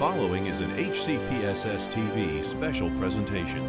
following is an HCPSS TV special presentation.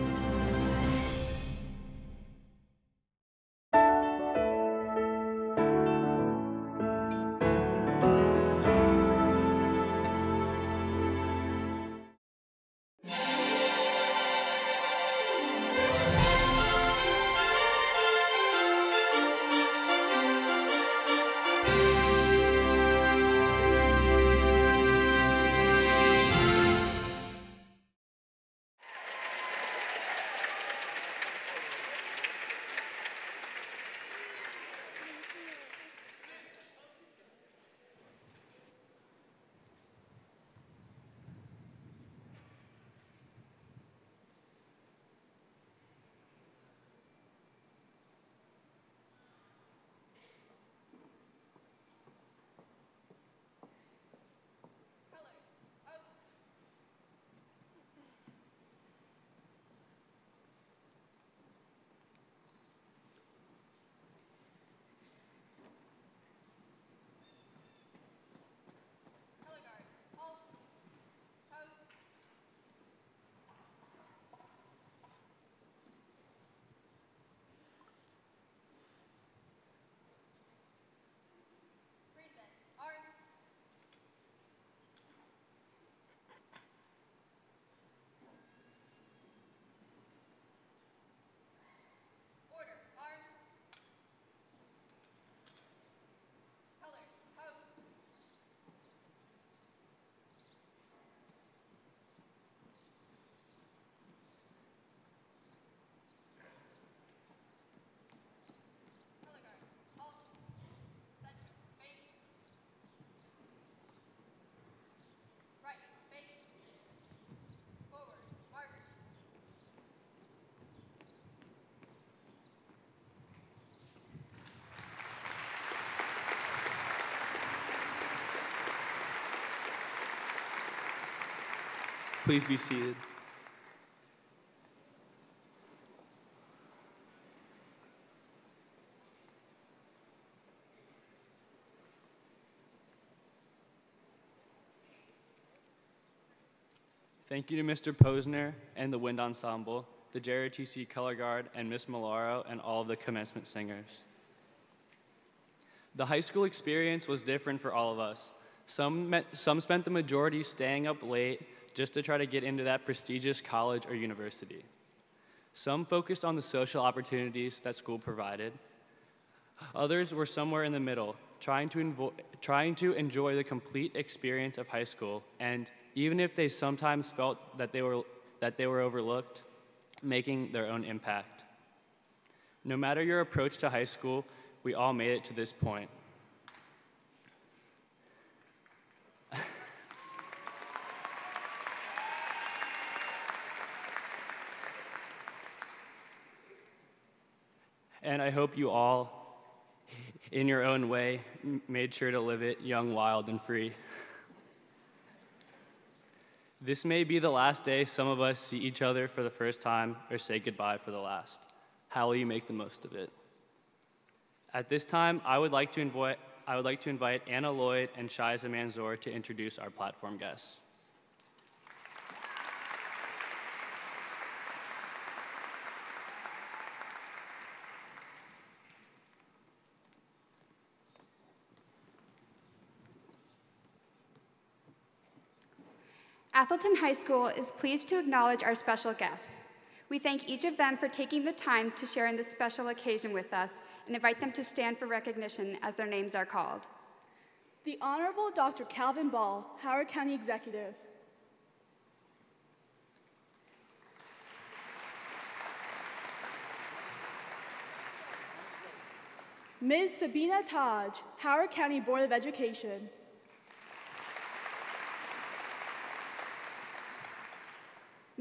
Please be seated. Thank you to Mr. Posner and the Wind Ensemble, the JROTC Color Guard, and Miss Malaro, and all of the commencement singers. The high school experience was different for all of us. Some, met, some spent the majority staying up late just to try to get into that prestigious college or university. Some focused on the social opportunities that school provided. Others were somewhere in the middle, trying to, trying to enjoy the complete experience of high school, and even if they sometimes felt that they were, that they were overlooked, making their own impact. No matter your approach to high school, we all made it to this point. And I hope you all, in your own way, made sure to live it young, wild, and free. This may be the last day some of us see each other for the first time or say goodbye for the last. How will you make the most of it? At this time, I would like to invite, I would like to invite Anna Lloyd and Shiza Manzoor to introduce our platform guests. Atholton High School is pleased to acknowledge our special guests. We thank each of them for taking the time to share in this special occasion with us and invite them to stand for recognition as their names are called. The Honorable Dr. Calvin Ball, Howard County Executive. Ms. Sabina Taj, Howard County Board of Education.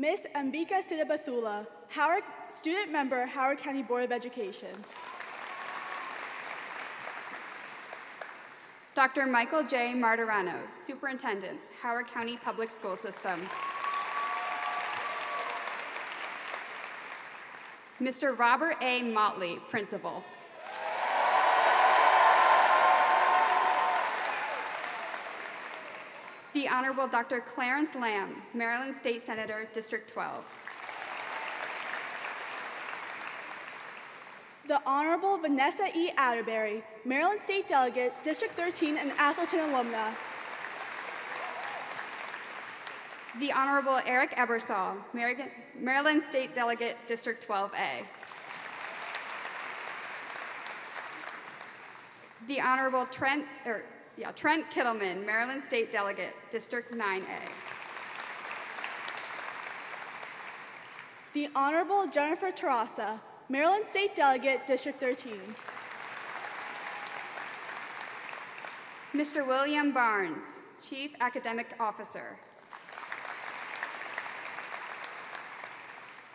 Ms. Ambika Sidabathula, Howard, student member, Howard County Board of Education. Dr. Michael J. Martirano, Superintendent, Howard County Public School System. Mr. Robert A. Motley, Principal. The Honorable Dr. Clarence Lam, Maryland State Senator, District 12. The Honorable Vanessa E. Atterbeary, Maryland State Delegate, District 13 and Atholton alumna. The Honorable Eric Ebersole, Maryland State Delegate, District 12A. The Honorable Trent, er, yeah, Trent Kittleman, Maryland State Delegate, District 9A. The Honorable Jennifer Terrasa, Maryland State Delegate, District 13. Mr. William Barnes, Chief Academic Officer.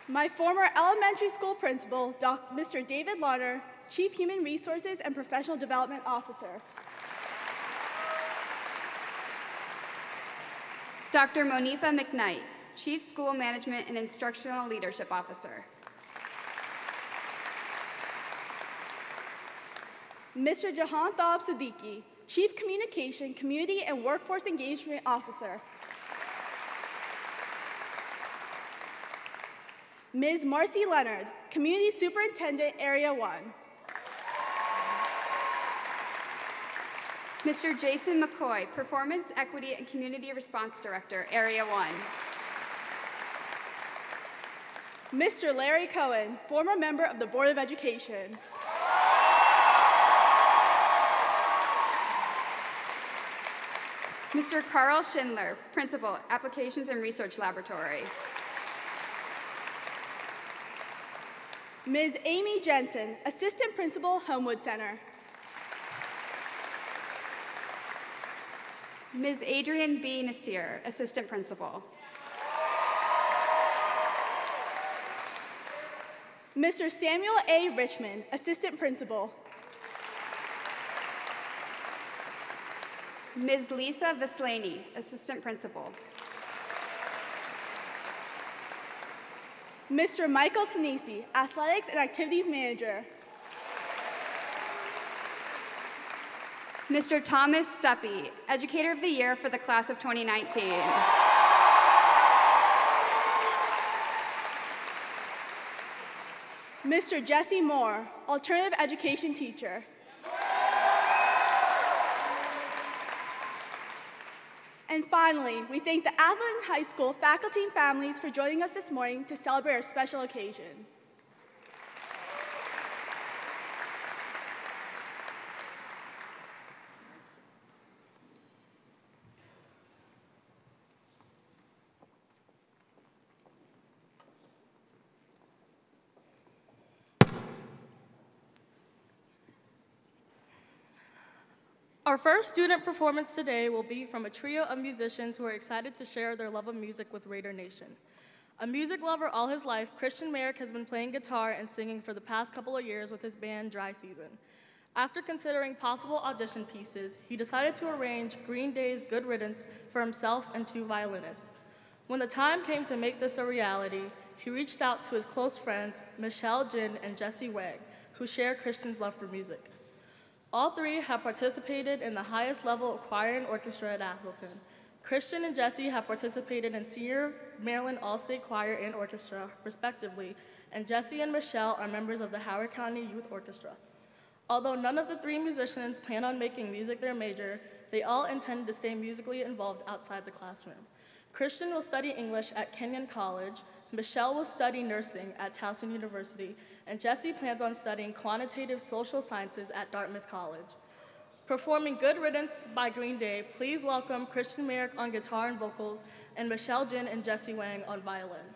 My former elementary school principal, Mr. David Lauder, Chief Human Resources and Professional Development Officer. Dr. Monifa McKnight, Chief School Management and Instructional Leadership Officer. Mr. Jahantab Siddiqui, Chief Communication, Community and Workforce Engagement Officer. Ms. Marcy Leonard, Community Superintendent, Area 1. Mr. Jason McCoy, Performance, Equity, and Community Response Director, Area 1. Mr. Larry Cohen, former member of the Board of Education. Mr. Carl Schindler, Principal, Applications and Research Laboratory. Ms. Amy Jensen, Assistant Principal, Homewood Center. Ms. Adrian B. Nasir, Assistant Principal. Mr. Samuel A. Richmond, Assistant Principal. Ms. Lisa Vislany, Assistant Principal. Mr. Michael Sinisi, Athletics and Activities Manager. Mr. Thomas Stuppy, Educator of the Year for the Class of 2019. Mr. Jesse Moore, Alternative Education Teacher. And finally, we thank the Atholton High School faculty and families for joining us this morning to celebrate our special occasion. Our first student performance today will be from a trio of musicians who are excited to share their love of music with Raider Nation. A music lover all his life, Christian Merrick has been playing guitar and singing for the past couple of years with his band Dry Season. After considering possible audition pieces, he decided to arrange Green Day's Good Riddance for himself and two violinists. When the time came to make this a reality, he reached out to his close friends, Michelle Jin and Jesse Wegg, who share Christian's love for music. All three have participated in the highest level choir and orchestra at Atholton. Christian and Jesse have participated in Senior Maryland All-State Choir and Orchestra, respectively, and Jesse and Michelle are members of the Howard County Youth Orchestra. Although none of the three musicians plan on making music their major, they all intend to stay musically involved outside the classroom. Christian will study English at Kenyon College, Michelle will study nursing at Towson University, and Jesse plans on studying quantitative social sciences at Dartmouth College. Performing Good Riddance by Green Day, please welcome Christian Merrick on guitar and vocals, and Michelle Jin and Jesse Wang on violin.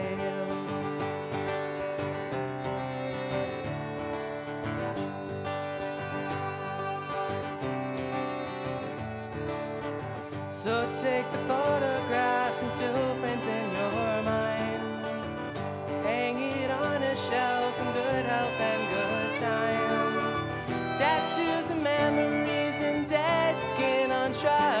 So take the photographs and still frames in your mind. Hang it on a shelf in good health and good time. Tattoos and memories and dead skin on trial.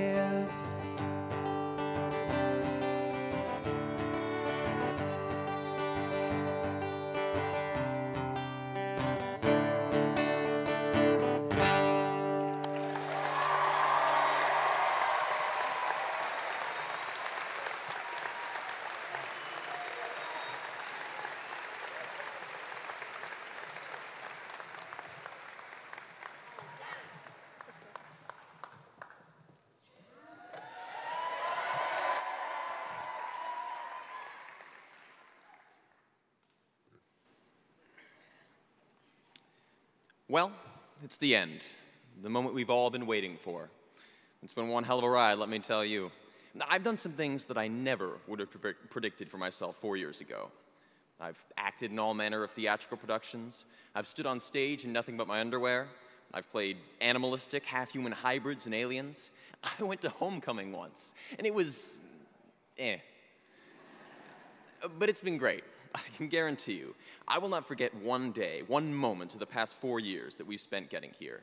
Well, it's the end, the moment we've all been waiting for. It's been one hell of a ride, let me tell you. I've done some things that I never would have pre- predicted for myself four years ago. I've acted in all manner of theatrical productions. I've stood on stage in nothing but my underwear. I've played animalistic, half human hybrids and aliens. I went to homecoming once, and it was eh. But it's been great. I can guarantee you, I will not forget one day, one moment of the past four years that we've spent getting here.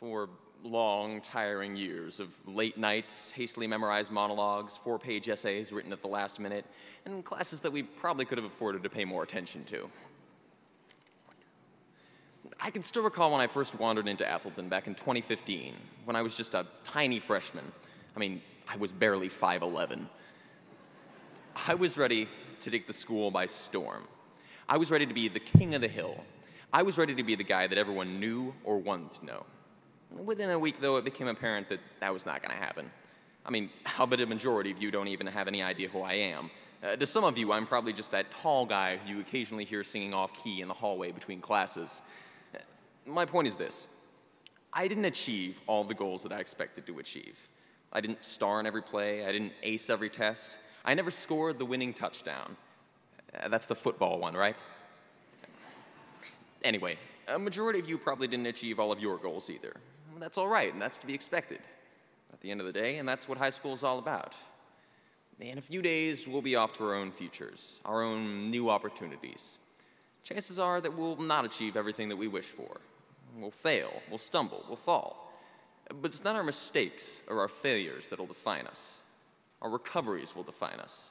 Four long, tiring years of late nights, hastily memorized monologues, four page essays written at the last minute, and classes that we probably could have afforded to pay more attention to. I can still recall when I first wandered into Atholton back in 2015, when I was just a tiny freshman. I mean, I was barely 5'11. I was ready to take the school by storm. I was ready to be the king of the hill. I was ready to be the guy that everyone knew or wanted to know. Within a week, though, it became apparent that that was not going to happen. I mean, how about a majority of you don't even have any idea who I am. Uh, to some of you, I'm probably just that tall guy who you occasionally hear singing off key in the hallway between classes. Uh, My point is this I didn't achieve all the goals that I expected to achieve. I didn't star in every play, I didn't ace every test, I never scored the winning touchdown. Uh, that's the football one, right? Anyway, a majority of you probably didn't achieve all of your goals either. That's all right, and that's to be expected at the end of the day, and that's what high school is all about. In a few days, we'll be off to our own futures, our own new opportunities. Chances are that we'll not achieve everything that we wish for. We'll fail, we'll stumble, we'll fall. But it's not our mistakes or our failures that'll define us. Our recoveries will define us.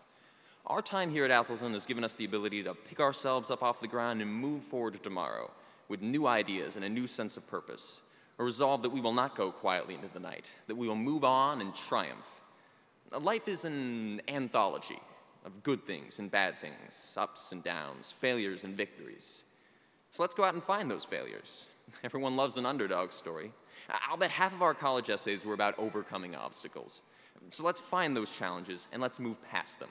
Our time here at Atholton has given us the ability to pick ourselves up off the ground and move forward to tomorrow with new ideas and a new sense of purpose, a resolve that we will not go quietly into the night, that we will move on and triumph. Life is an anthology of good things and bad things, ups and downs, failures and victories. So let's go out and find those failures. Everyone loves an underdog story. I'll bet half of our college essays were about overcoming obstacles. So let's find those challenges and let's move past them.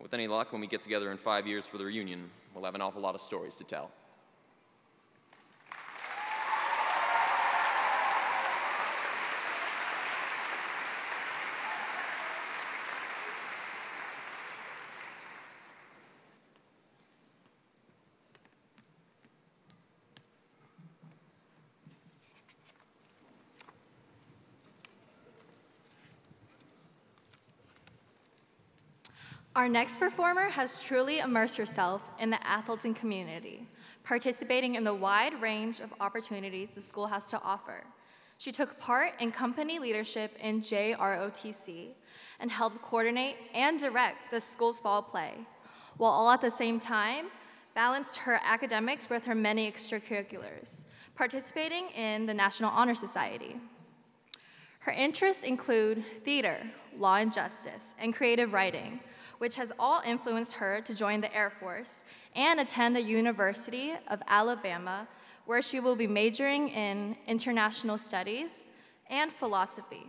With any luck, when we get together in five years for the reunion, we'll have an awful lot of stories to tell. Our next performer has truly immersed herself in the Atholton community, participating in the wide range of opportunities the school has to offer. She took part in company leadership in JROTC and helped coordinate and direct the school's fall play, while all at the same time balanced her academics with her many extracurriculars, participating in the National Honor Society. Her interests include theater, law and justice, and creative writing, which has all influenced her to join the Air Force and attend the University of Alabama where she will be majoring in international studies and philosophy.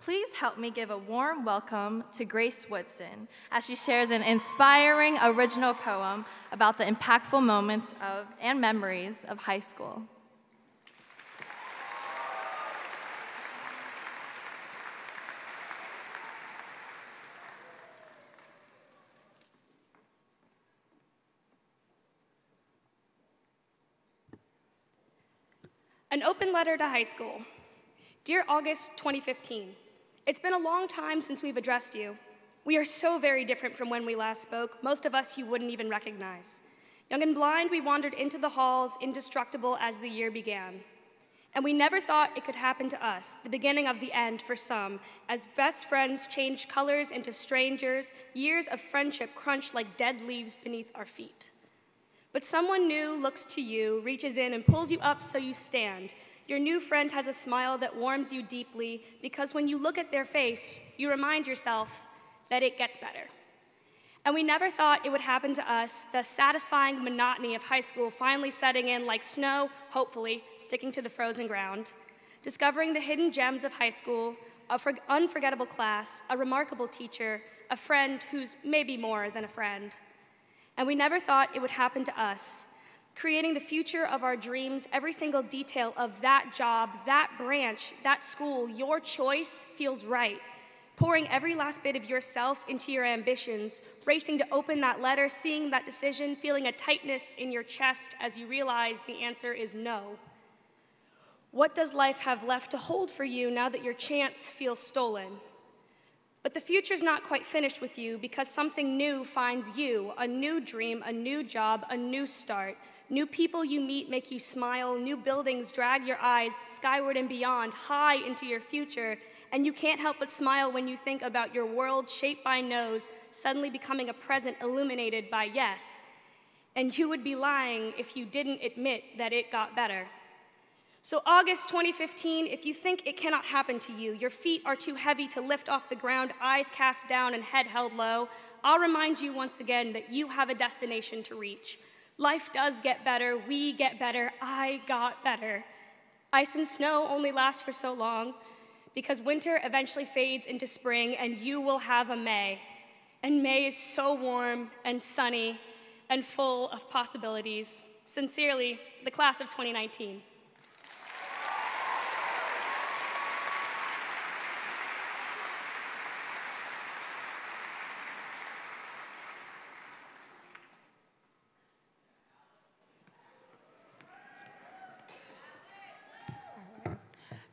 Please help me give a warm welcome to Grace Woodson as she shares an inspiring original poem about the impactful moments of and memories of high school. An open letter to high school. Dear August 2015, it's been a long time since we've addressed you. We are so very different from when we last spoke, most of us you wouldn't even recognize. Young and blind, we wandered into the halls, indestructible as the year began. And we never thought it could happen to us, the beginning of the end for some, as best friends changed colors into strangers, years of friendship crunched like dead leaves beneath our feet. But someone new looks to you, reaches in, and pulls you up so you stand. Your new friend has a smile that warms you deeply because when you look at their face, you remind yourself that it gets better. And we never thought it would happen to us, the satisfying monotony of high school finally setting in like snow, hopefully, sticking to the frozen ground. Discovering the hidden gems of high school, an unforgettable class, a remarkable teacher, a friend who's maybe more than a friend and we never thought it would happen to us. Creating the future of our dreams, every single detail of that job, that branch, that school, your choice feels right. Pouring every last bit of yourself into your ambitions, racing to open that letter, seeing that decision, feeling a tightness in your chest as you realize the answer is no. What does life have left to hold for you now that your chance feels stolen? But the future's not quite finished with you because something new finds you a new dream, a new job, a new start. New people you meet make you smile, new buildings drag your eyes skyward and beyond, high into your future, and you can't help but smile when you think about your world shaped by no's suddenly becoming a present illuminated by yes. And you would be lying if you didn't admit that it got better. So, August 2015, if you think it cannot happen to you, your feet are too heavy to lift off the ground, eyes cast down, and head held low, I'll remind you once again that you have a destination to reach. Life does get better, we get better, I got better. Ice and snow only last for so long because winter eventually fades into spring and you will have a May. And May is so warm and sunny and full of possibilities. Sincerely, the class of 2019.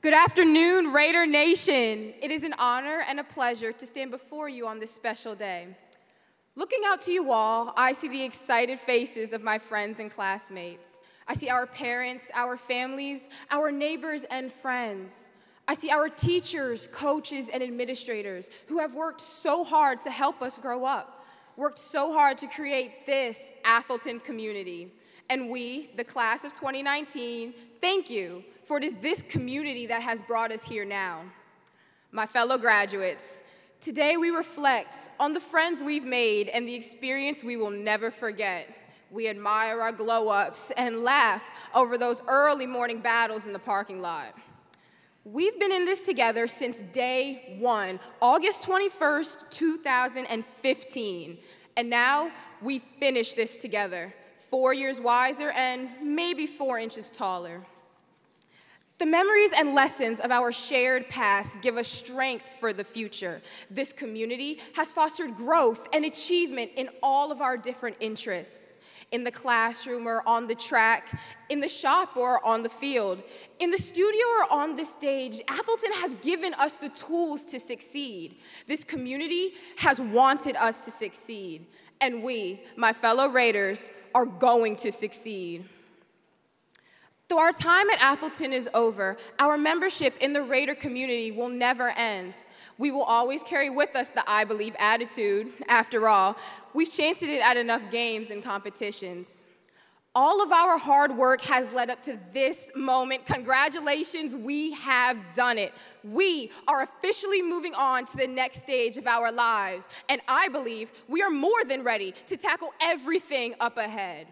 Good afternoon, Raider Nation. It is an honor and a pleasure to stand before you on this special day. Looking out to you all, I see the excited faces of my friends and classmates. I see our parents, our families, our neighbors and friends. I see our teachers, coaches, and administrators who have worked so hard to help us grow up, worked so hard to create this Atholton community. And we, the class of 2019, thank you for it is this community that has brought us here now. My fellow graduates, today we reflect on the friends we've made and the experience we will never forget. We admire our glow ups and laugh over those early morning battles in the parking lot. We've been in this together since day one, August 21st, 2015. And now we finish this together, four years wiser and maybe four inches taller. The memories and lessons of our shared past give us strength for the future. This community has fostered growth and achievement in all of our different interests. in the classroom or on the track, in the shop or on the field, in the studio or on the stage, Atholton has given us the tools to succeed. This community has wanted us to succeed, and we, my fellow Raiders, are going to succeed. Though our time at Atholton is over, our membership in the Raider community will never end. We will always carry with us the I believe attitude. After all, we've chanted it at enough games and competitions. All of our hard work has led up to this moment. Congratulations, we have done it. We are officially moving on to the next stage of our lives, and I believe we are more than ready to tackle everything up ahead.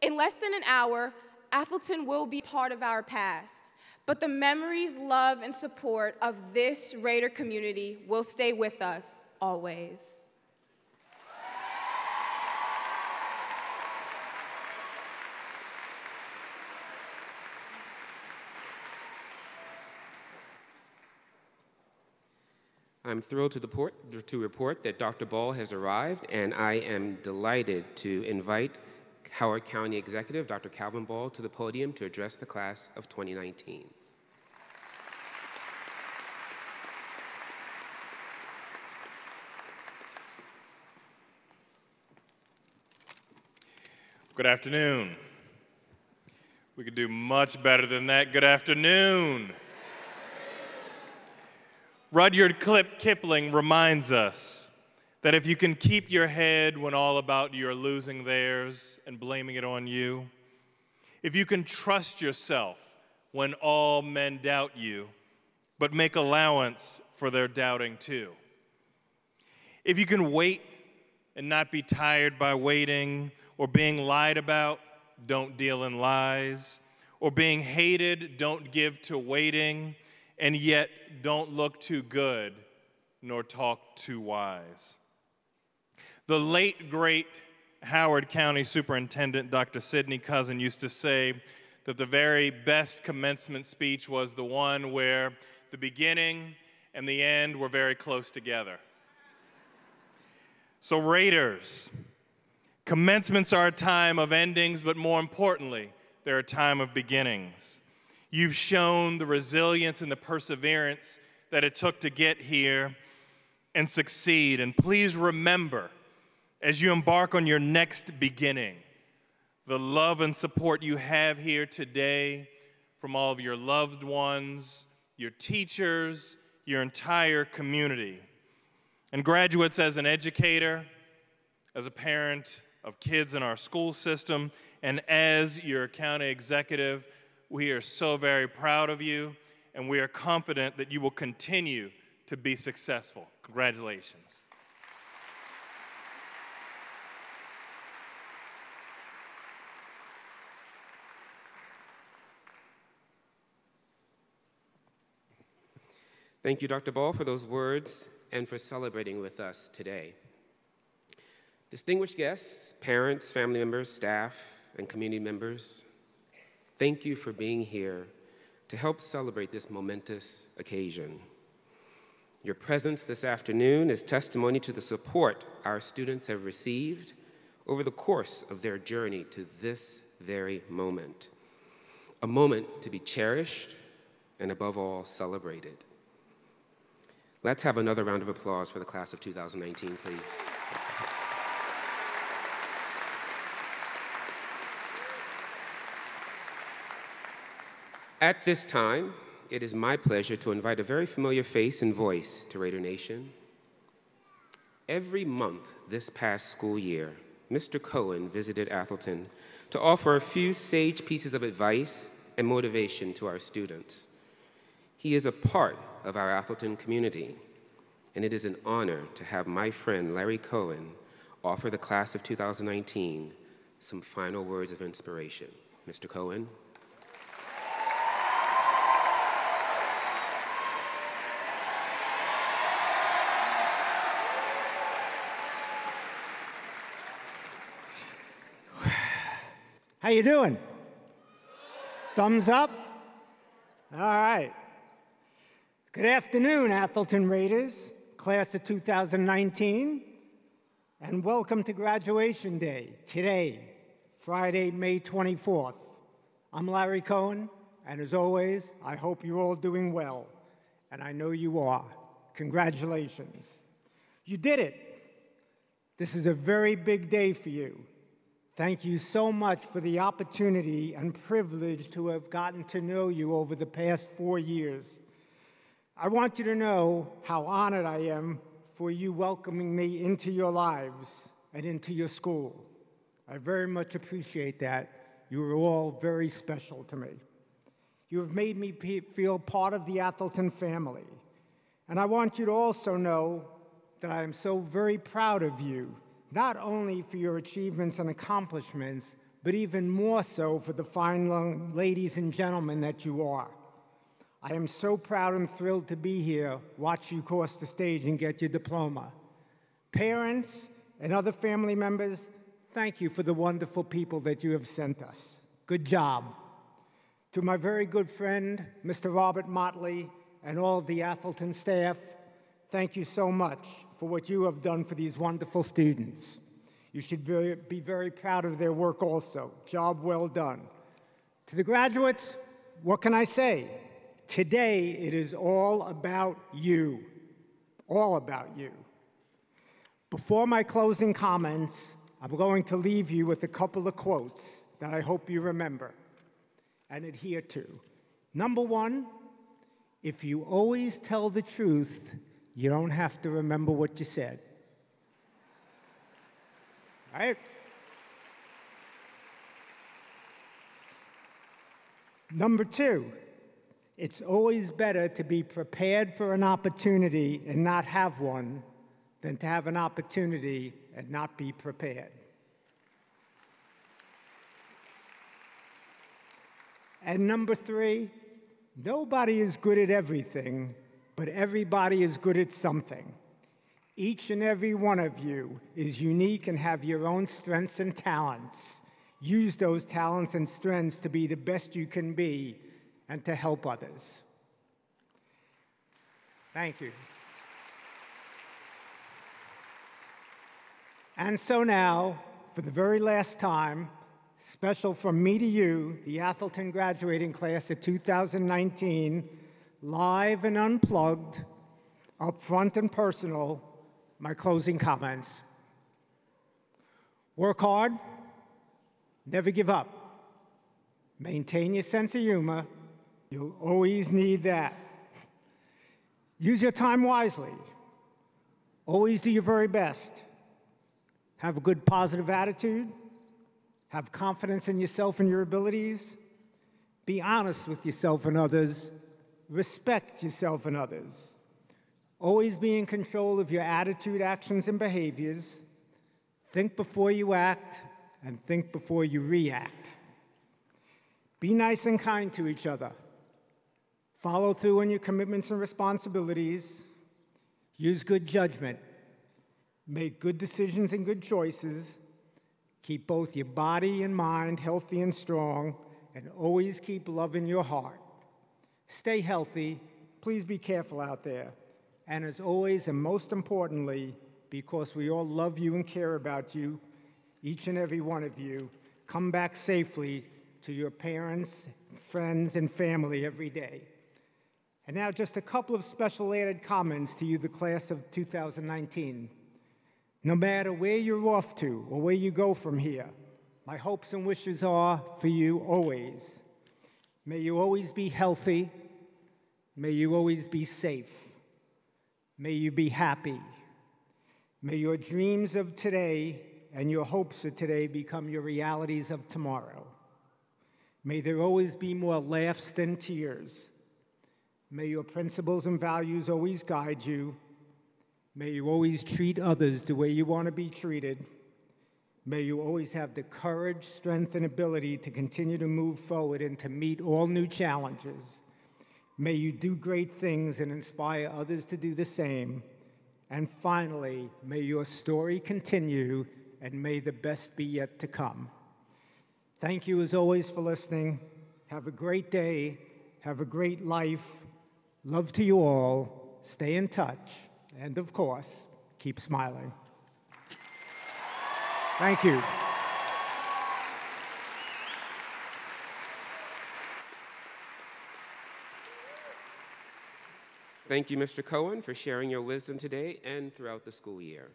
In less than an hour, Atholton will be part of our past, but the memories, love, and support of this Raider community will stay with us always. I'm thrilled to report, to report that Dr. Ball has arrived, and I am delighted to invite Howard County Executive Dr. Calvin Ball to the podium to address the class of 2019. Good afternoon. We could do much better than that. Good afternoon. Rudyard Kipling reminds us that if you can keep your head when all about you are losing theirs and blaming it on you, if you can trust yourself when all men doubt you, but make allowance for their doubting too, if you can wait and not be tired by waiting, or being lied about, don't deal in lies, or being hated, don't give to waiting, and yet don't look too good nor talk too wise. The late, great Howard County Superintendent Dr. Sydney Cousin used to say that the very best commencement speech was the one where the beginning and the end were very close together. So, Raiders, commencements are a time of endings, but more importantly, they're a time of beginnings. You've shown the resilience and the perseverance that it took to get here and succeed. And please remember, as you embark on your next beginning, the love and support you have here today from all of your loved ones, your teachers, your entire community. And graduates, as an educator, as a parent of kids in our school system, and as your county executive, we are so very proud of you, and we are confident that you will continue to be successful. Congratulations. Thank you, Dr. Ball, for those words and for celebrating with us today. Distinguished guests, parents, family members, staff, and community members, thank you for being here to help celebrate this momentous occasion. Your presence this afternoon is testimony to the support our students have received over the course of their journey to this very moment. A moment to be cherished and above all celebrated. Let's have another round of applause for the class of 2019, please. At this time, it is my pleasure to invite a very familiar face and voice to Raider Nation. Every month this past school year, Mr. Cohen visited Atholton to offer a few sage pieces of advice and motivation to our students. He is a part of our Atholton community, and it is an honor to have my friend Larry Cohen offer the class of 2019 some final words of inspiration. Mr. Cohen. You doing? Thumbs up? All right. Good afternoon, Atholton Raiders, class of 2019. and welcome to graduation day today, Friday, May 24th. I'm Larry Cohen, and as always, I hope you're all doing well, and I know you are. Congratulations. You did it. This is a very big day for you. Thank you so much for the opportunity and privilege to have gotten to know you over the past four years. I want you to know how honored I am for you welcoming me into your lives and into your school. I very much appreciate that. You are all very special to me. You have made me feel part of the Atholton family. And I want you to also know that I am so very proud of you, not only for your achievements and accomplishments, but even more so for the fine ladies and gentlemen that you are. I am so proud and thrilled to be here, watch you cross the stage and get your diploma. Parents and other family members, thank you for the wonderful people that you have sent us. Good job. To my very good friend, Mr. Robert Motley, and all of the Atholton staff, thank you so much for what you have done for these wonderful students. You should very, be very proud of their work also. Job well done. To the graduates, what can I say? Today, it is all about you. All about you. Before my closing comments, I'm going to leave you with a couple of quotes that I hope you remember and adhere to. Number one, if you always tell the truth, you don't have to remember what you said. Right? Number two, it's always better to be prepared for an opportunity and not have one than to have an opportunity and not be prepared. And number three, nobody is good at everything, but everybody is good at something. Each and every one of you is unique and have your own strengths and talents. Use those talents and strengths to be the best you can be and to help others. Thank you. And so now, for the very last time, special from me to you, the Atholton graduating class of 2019, live and unplugged, upfront and personal, my closing comments. Work hard, never give up. Maintain your sense of humor, You'll always need that. Use your time wisely. Always do your very best. Have a good positive attitude. Have confidence in yourself and your abilities. Be honest with yourself and others. Respect yourself and others. Always be in control of your attitude, actions, and behaviors. Think before you act, and think before you react. Be nice and kind to each other. Follow through on your commitments and responsibilities. Use good judgment. Make good decisions and good choices. Keep both your body and mind healthy and strong, and always keep love in your heart. Stay healthy. Please be careful out there. And as always, and most importantly, because we all love you and care about you, each and every one of you, come back safely to your parents, friends, and family every day. And now just a couple of special added comments to you, the class of 2019. No matter where you're off to or where you go from here, my hopes and wishes are for you always. May you always be healthy. May you always be safe. May you be happy. May your dreams of today and your hopes of today become your realities of tomorrow. May there always be more laughs than tears. May your principles and values always guide you. May you always treat others the way you want to be treated. May you always have the courage, strength, and ability to continue to move forward and to meet all new challenges. May you do great things and inspire others to do the same. And finally, may your story continue and may the best be yet to come. Thank you as always for listening. Have a great day. Have a great life. Love to you all. Stay in touch. And of course, keep smiling. Thank you. Thank you, Mr. Cohen, for sharing your wisdom today and throughout the school year.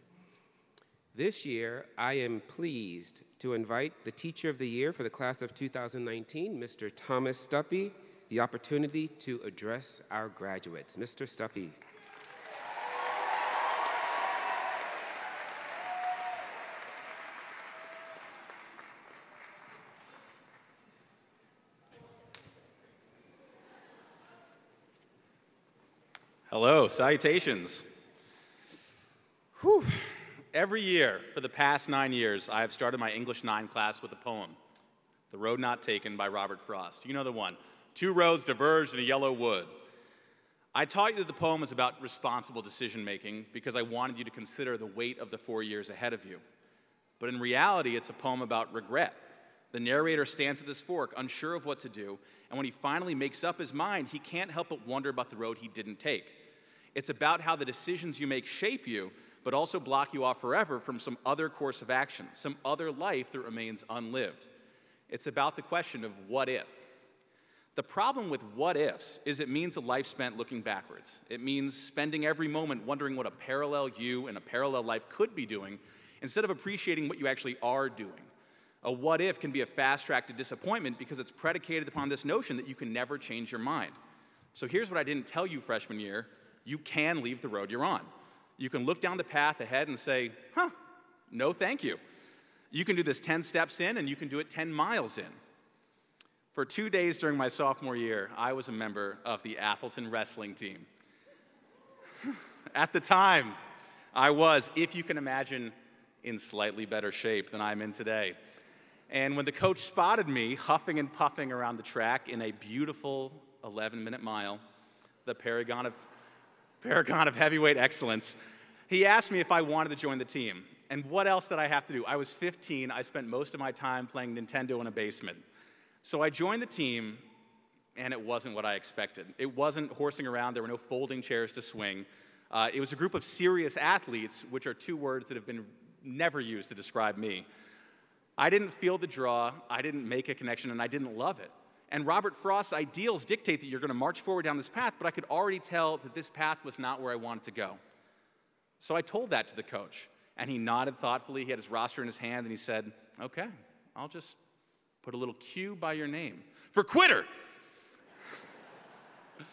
This year, I am pleased to invite the Teacher of the Year for the class of 2019, Mr. Thomas Stuppy, the opportunity to address our graduates. Mr. Stuppy. Hello, salutations. Whew. Every year for the past nine years, I have started my English 9 class with a poem, The Road Not Taken by Robert Frost. You know the one. Two roads diverged in a yellow wood. I taught you that the poem is about responsible decision making because I wanted you to consider the weight of the four years ahead of you. But in reality, it's a poem about regret. The narrator stands at this fork, unsure of what to do, and when he finally makes up his mind, he can't help but wonder about the road he didn't take. It's about how the decisions you make shape you, but also block you off forever from some other course of action, some other life that remains unlived. It's about the question of what if. The problem with what ifs is it means a life spent looking backwards. It means spending every moment wondering what a parallel you and a parallel life could be doing instead of appreciating what you actually are doing. A what if can be a fast track to disappointment because it's predicated upon this notion that you can never change your mind. So here's what I didn't tell you freshman year you can leave the road you're on. You can look down the path ahead and say, huh, no thank you. You can do this 10 steps in and you can do it 10 miles in. For two days during my sophomore year, I was a member of the Atholton wrestling team. At the time, I was, if you can imagine, in slightly better shape than I'm in today. And when the coach spotted me huffing and puffing around the track in a beautiful 11 minute mile, the paragon of paragon of heavyweight excellence, he asked me if I wanted to join the team. And what else did I have to do? I was 15. I spent most of my time playing Nintendo in a basement. So I joined the team, and it wasn't what I expected. It wasn't horsing around, there were no folding chairs to swing. Uh, it was a group of serious athletes, which are two words that have been never used to describe me. I didn't feel the draw, I didn't make a connection, and I didn't love it. And Robert Frost's ideals dictate that you're going to march forward down this path, but I could already tell that this path was not where I wanted to go. So I told that to the coach, and he nodded thoughtfully. He had his roster in his hand, and he said, Okay, I'll just put a little Q by your name for quitter.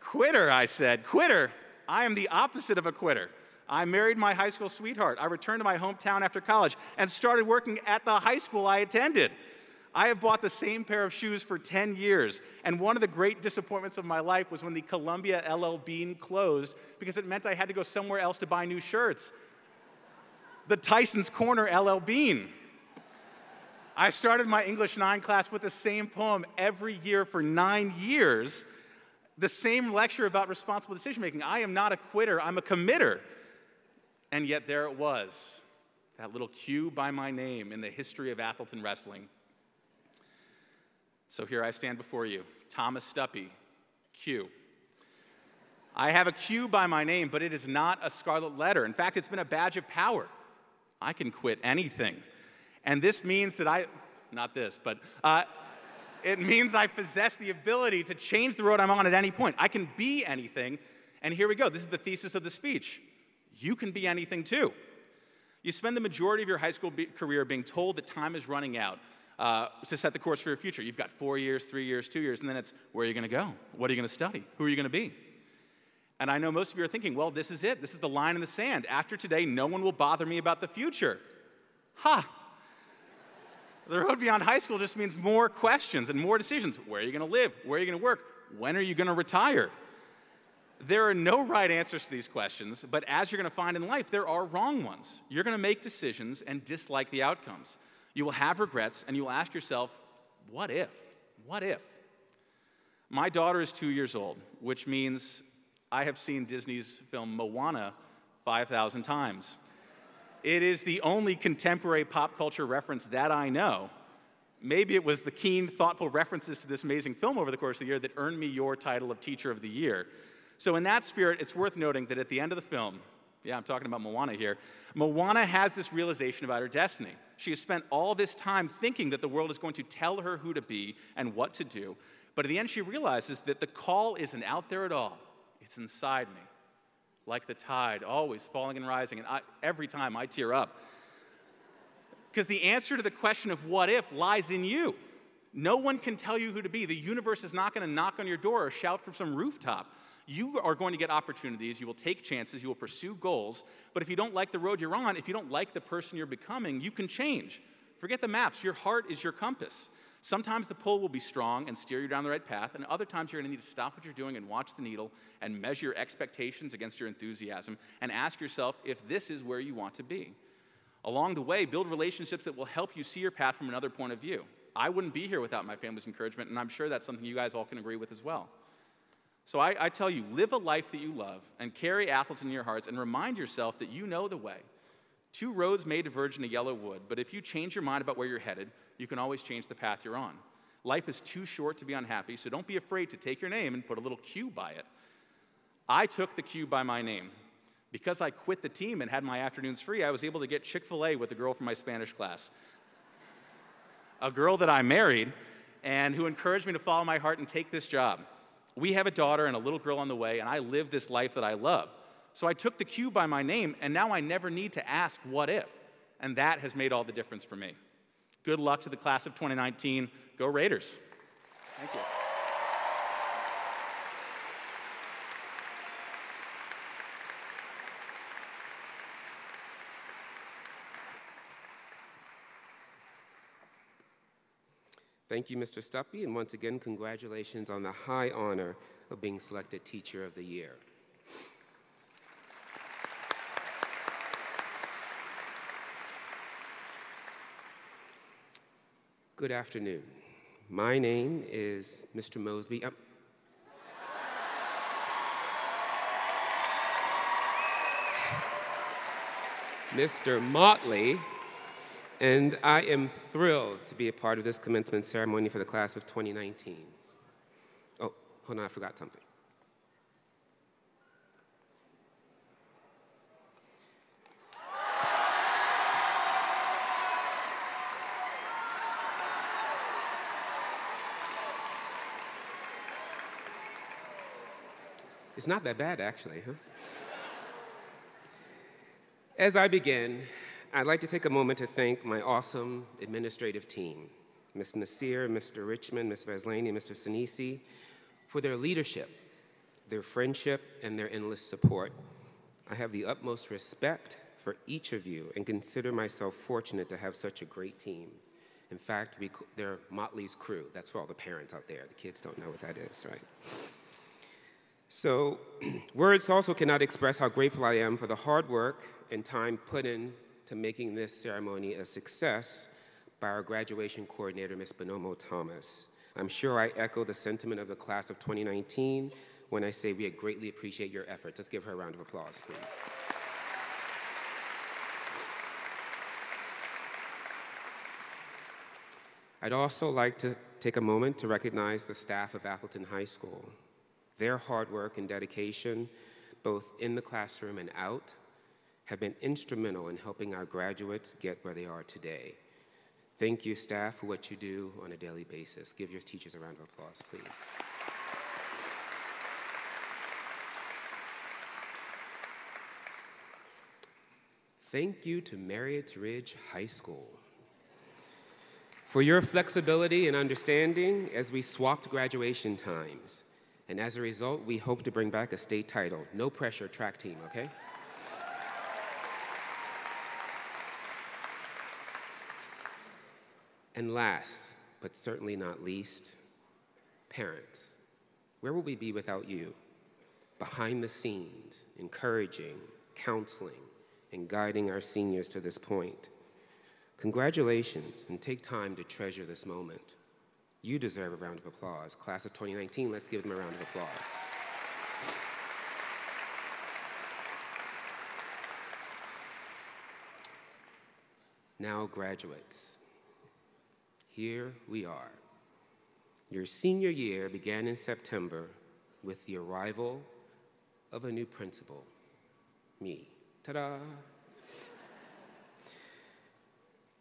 quitter, I said. Quitter. I am the opposite of a quitter. I married my high school sweetheart. I returned to my hometown after college and started working at the high school I attended. I have bought the same pair of shoes for 10 years, and one of the great disappointments of my life was when the Columbia LL Bean closed because it meant I had to go somewhere else to buy new shirts. The Tyson's Corner LL Bean. I started my English 9 class with the same poem every year for nine years, the same lecture about responsible decision making. I am not a quitter, I'm a committer. And yet there it was, that little Q by my name in the history of Atholton wrestling. So here I stand before you, Thomas Stuppy, Q. I have a Q by my name, but it is not a scarlet letter. In fact, it's been a badge of power. I can quit anything. And this means that I, not this, but uh, it means I possess the ability to change the road I'm on at any point. I can be anything. And here we go. This is the thesis of the speech. You can be anything too. You spend the majority of your high school be- career being told that time is running out uh, to set the course for your future. You've got four years, three years, two years, and then it's where are you going to go? What are you going to study? Who are you going to be? And I know most of you are thinking, well, this is it. This is the line in the sand. After today, no one will bother me about the future. Ha! The road beyond high school just means more questions and more decisions. Where are you going to live? Where are you going to work? When are you going to retire? There are no right answers to these questions, but as you're going to find in life, there are wrong ones. You're going to make decisions and dislike the outcomes. You will have regrets, and you will ask yourself, what if? What if? My daughter is two years old, which means I have seen Disney's film Moana 5,000 times. It is the only contemporary pop culture reference that I know. Maybe it was the keen, thoughtful references to this amazing film over the course of the year that earned me your title of Teacher of the Year. So, in that spirit, it's worth noting that at the end of the film, Yeah, I'm talking about Moana here. Moana has this realization about her destiny. She has spent all this time thinking that the world is going to tell her who to be and what to do. But at the end, she realizes that the call isn't out there at all, it's inside me. Like the tide, always falling and rising. And I, every time I tear up. Because the answer to the question of what if lies in you. No one can tell you who to be. The universe is not going to knock on your door or shout from some rooftop. You are going to get opportunities, you will take chances, you will pursue goals, but if you don't like the road you're on, if you don't like the person you're becoming, you can change. Forget the maps, your heart is your compass. Sometimes the pull will be strong and steer you down the right path, and other times you're going to need to stop what you're doing and watch the needle and measure your expectations against your enthusiasm and ask yourself if this is where you want to be. Along the way, build relationships that will help you see your path from another point of view. I wouldn't be here without my family's encouragement, and I'm sure that's something you guys all can agree with as well. So I, I, tell you, live a life that you love and carry Atholton in your hearts and remind yourself that you know the way. Two roads may diverge in a yellow wood, but if you change your mind about where you're headed, you can always change the path you're on. Life is too short to be unhappy, so don't be afraid to take your name and put a little Q by it. I took the Q by my name. Because I quit the team and had my afternoons free, I was able to get Chick fil A with a girl from my Spanish class. A girl that I married and who encouraged me to follow my heart and take this job. We have a daughter and a little girl on the way, and I live this life that I love. So I took the cue by my name, and now I never need to ask, what if? And that has made all the difference for me. Good luck to the class of 2019. Go Raiders. Thank you. Thank you, Mr. Stuppy, and once again, congratulations on the high honor of being selected Teacher of the Year. Good afternoon. My name is Mr. Mosby. Um, Mr. Motley and I am thrilled to be a part of this commencement ceremony for the class of 2019. Oh, hold on, I forgot something. It's not that bad, actually, huh? As I begin, I'd like to take a moment to thank my awesome administrative team, Ms. Nasir, Mr. Richmond, Ms. Vaslani, Mr. Sinisi, for their leadership, their friendship, and their endless support. I have the utmost respect for each of you and consider myself fortunate to have such a great team. In fact, we, they're Motley's crew. That's for all the parents out there. The kids don't know what that is, right? So, words also cannot express how grateful I am for the hard work and time put in to making this ceremony a success by our graduation coordinator, Ms. Bonomo Thomas. I'm sure I echo the sentiment of the class of 2019 when I say we greatly appreciate your efforts. Let's give her a round of applause, please. I'd also like to take a moment to recognize the staff of Atholton High School. Their hard work and dedication, both in the classroom and out, have been instrumental in helping our graduates get where they are today. Thank you, staff, for what you do on a daily basis. Give your teachers a round of applause, please. Thank you to Marriott Ridge High School for your flexibility and understanding as we swapped graduation times. And as a result, we hope to bring back a state title. No pressure, track team, okay? And last, but certainly not least, parents. Where will we be without you? Behind the scenes, encouraging, counseling, and guiding our seniors to this point. Congratulations, and take time to treasure this moment. You deserve a round of applause. Class of 2019, let's give them a round of applause. Now, graduates. Here we are. Your senior year began in September with the arrival of a new principal, me, Ta da!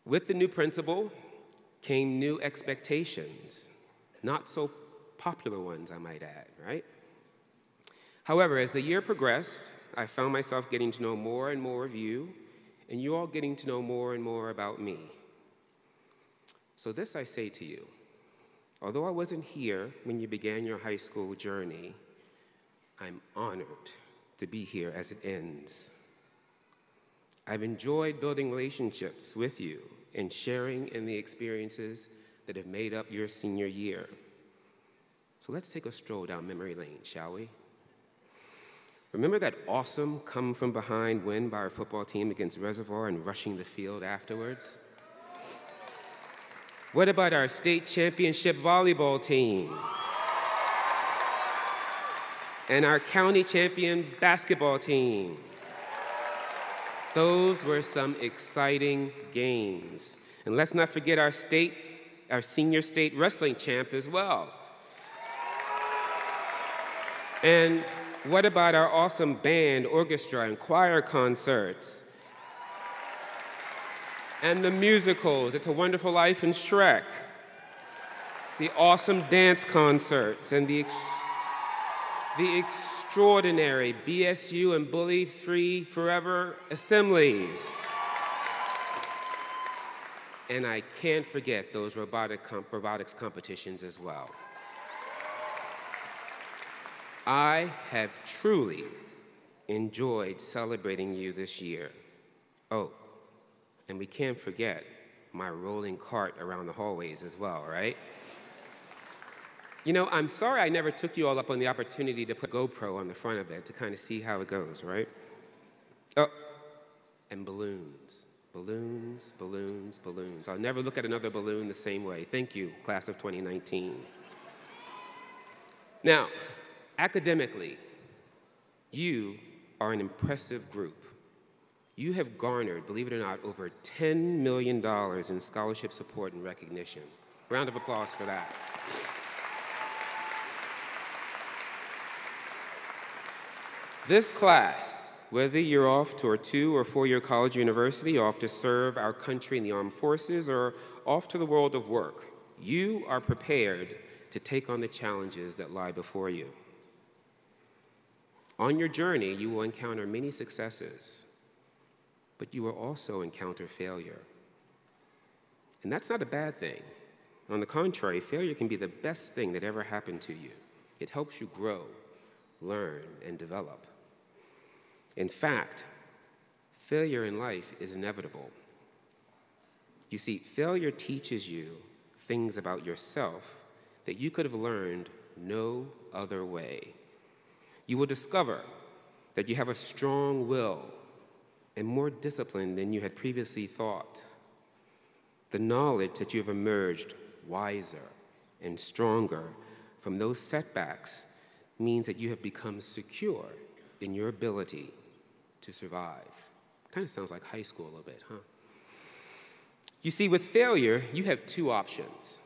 With the new principal came new expectations, not so popular ones, I might add, right? However, as the year progressed, I found myself getting to know more and more of you, and you all getting to know more and more about me. So, this I say to you although I wasn't here when you began your high school journey, I'm honored to be here as it ends. I've enjoyed building relationships with you and sharing in the experiences that have made up your senior year. So let's take a stroll down memory lane, shall we? Remember that awesome come from behind win by our football team against Reservoir and rushing the field afterwards? What about our state championship volleyball team? And our county champion basketball team? Those were some exciting games. And let's not forget our state, our senior state wrestling champ as well. And what about our awesome band, orchestra, and choir concerts? And the musicals, It's a Wonderful Life and Shrek. The awesome dance concerts and the, ex- the extraordinary BSU and Bully Free Forever assemblies. And I can't forget those robotic robotics competitions as well. I have truly enjoyed celebrating you this year. Oh, and we can't forget my rolling cart around the hallways as well, right? You know, I'm sorry I never took you all up on the opportunity to put a GoPro on the front of it to kind of see how it goes, right? Oh, and balloons. Balloons, balloons, balloons. I'll never look at another balloon the same way. Thank you, class of 2019. Now, academically, you are an impressive group. You have garnered, believe it or not, over $10 million in scholarship support and recognition. Round of applause for that. This class, whether you're off to a two or four year college or university, off to serve our country in the armed forces, or off to the world of work, you are prepared to take on the challenges that lie before you. On your journey, you will encounter many successes, but you will also encounter failure. And that's not a bad thing. On the contrary, failure can be the best thing that ever happened to you. It helps you grow, learn, and develop. In fact, failure in life is inevitable. You see, failure teaches you things about yourself that you could have learned no other way. You will discover that you have a strong will and more disciplined than you had previously thought. The knowledge that you have emerged wiser and stronger from those setbacks means that you have become secure in your ability to survive. Kind of sounds like high school a little bit, huh? You see, with failure, you have two options.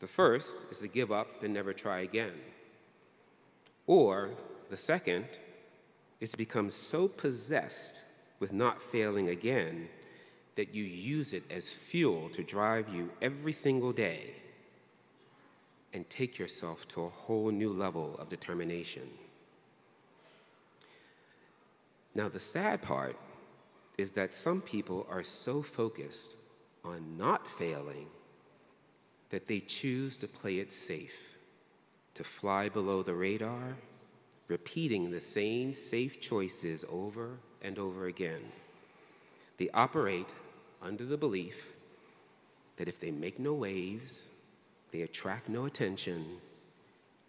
The first is to give up and never try again. Or the second is to become so possessed with not failing again that you use it as fuel to drive you every single day and take yourself to a whole new level of determination. Now, the sad part is that some people are so focused on not failing that they choose to play it safe, to fly below the radar, repeating the same safe choices over and over again. They operate under the belief that if they make no waves, they attract no attention,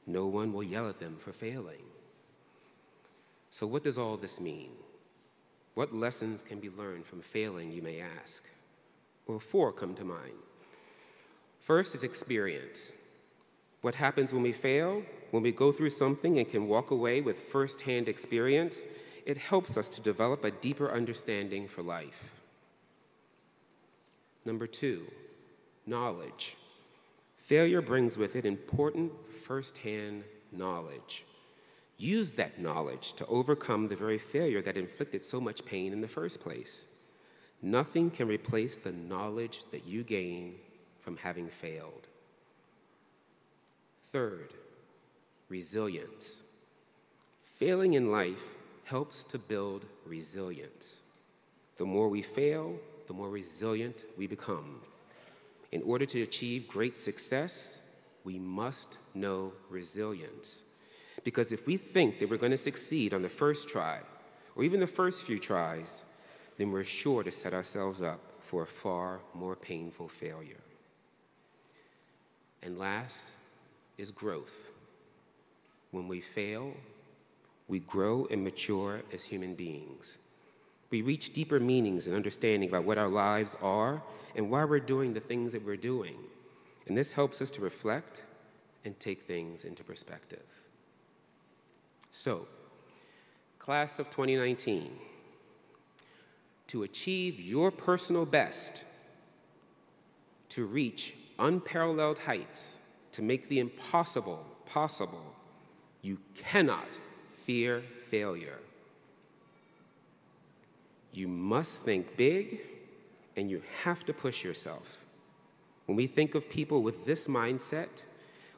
no one will yell at them for failing. So, what does all this mean? What lessons can be learned from failing, you may ask? Well, four come to mind. First is experience. What happens when we fail? When we go through something and can walk away with firsthand experience, it helps us to develop a deeper understanding for life. Number two, knowledge. Failure brings with it important firsthand knowledge. Use that knowledge to overcome the very failure that inflicted so much pain in the first place. Nothing can replace the knowledge that you gain from having failed. Third, resilience. Failing in life helps to build resilience. The more we fail, the more resilient we become. In order to achieve great success, we must know resilience. Because if we think that we're going to succeed on the first try, or even the first few tries, then we're sure to set ourselves up for a far more painful failure. And last is growth. When we fail, we grow and mature as human beings. We reach deeper meanings and understanding about what our lives are and why we're doing the things that we're doing. And this helps us to reflect and take things into perspective. So, class of 2019, to achieve your personal best, to reach unparalleled heights, to make the impossible possible, you cannot fear failure. You must think big and you have to push yourself. When we think of people with this mindset,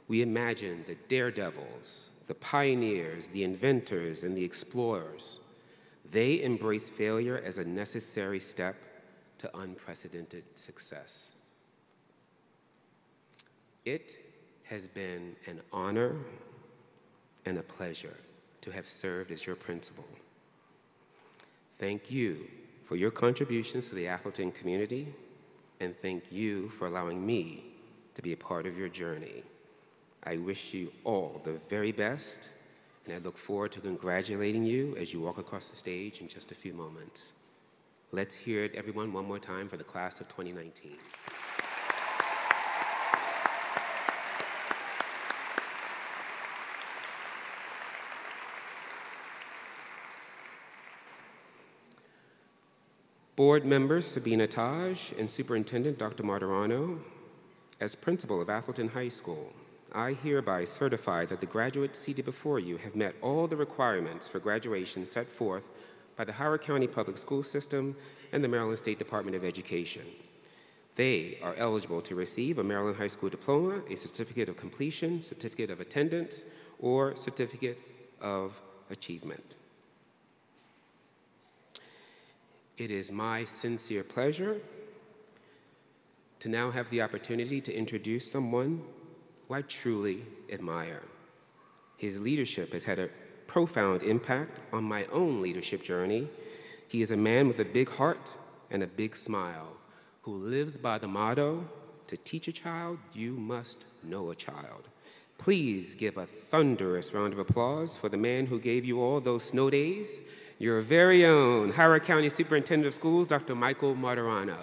we imagine the daredevils, the pioneers, the inventors, and the explorers. They embrace failure as a necessary step to unprecedented success. It has been an honor and a pleasure to have served as your principal. Thank you for your contributions to the Atholton community, and thank you for allowing me to be a part of your journey. I wish you all the very best, and I look forward to congratulating you as you walk across the stage in just a few moments. Let's hear it, everyone, one more time for the class of 2019. Board members Sabina Taj and Superintendent Dr. Martirano, as principal of Atholton High School, I hereby certify that the graduates seated before you have met all the requirements for graduation set forth by the Howard County Public School System and the Maryland State Department of Education. They are eligible to receive a Maryland High School diploma, a certificate of completion, certificate of attendance, or certificate of achievement. It is my sincere pleasure to now have the opportunity to introduce someone who I truly admire. His leadership has had a profound impact on my own leadership journey. He is a man with a big heart and a big smile who lives by the motto to teach a child, you must know a child. Please give a thunderous round of applause for the man who gave you all those snow days your very own Howard County Superintendent of Schools, Dr. Michael Martirano.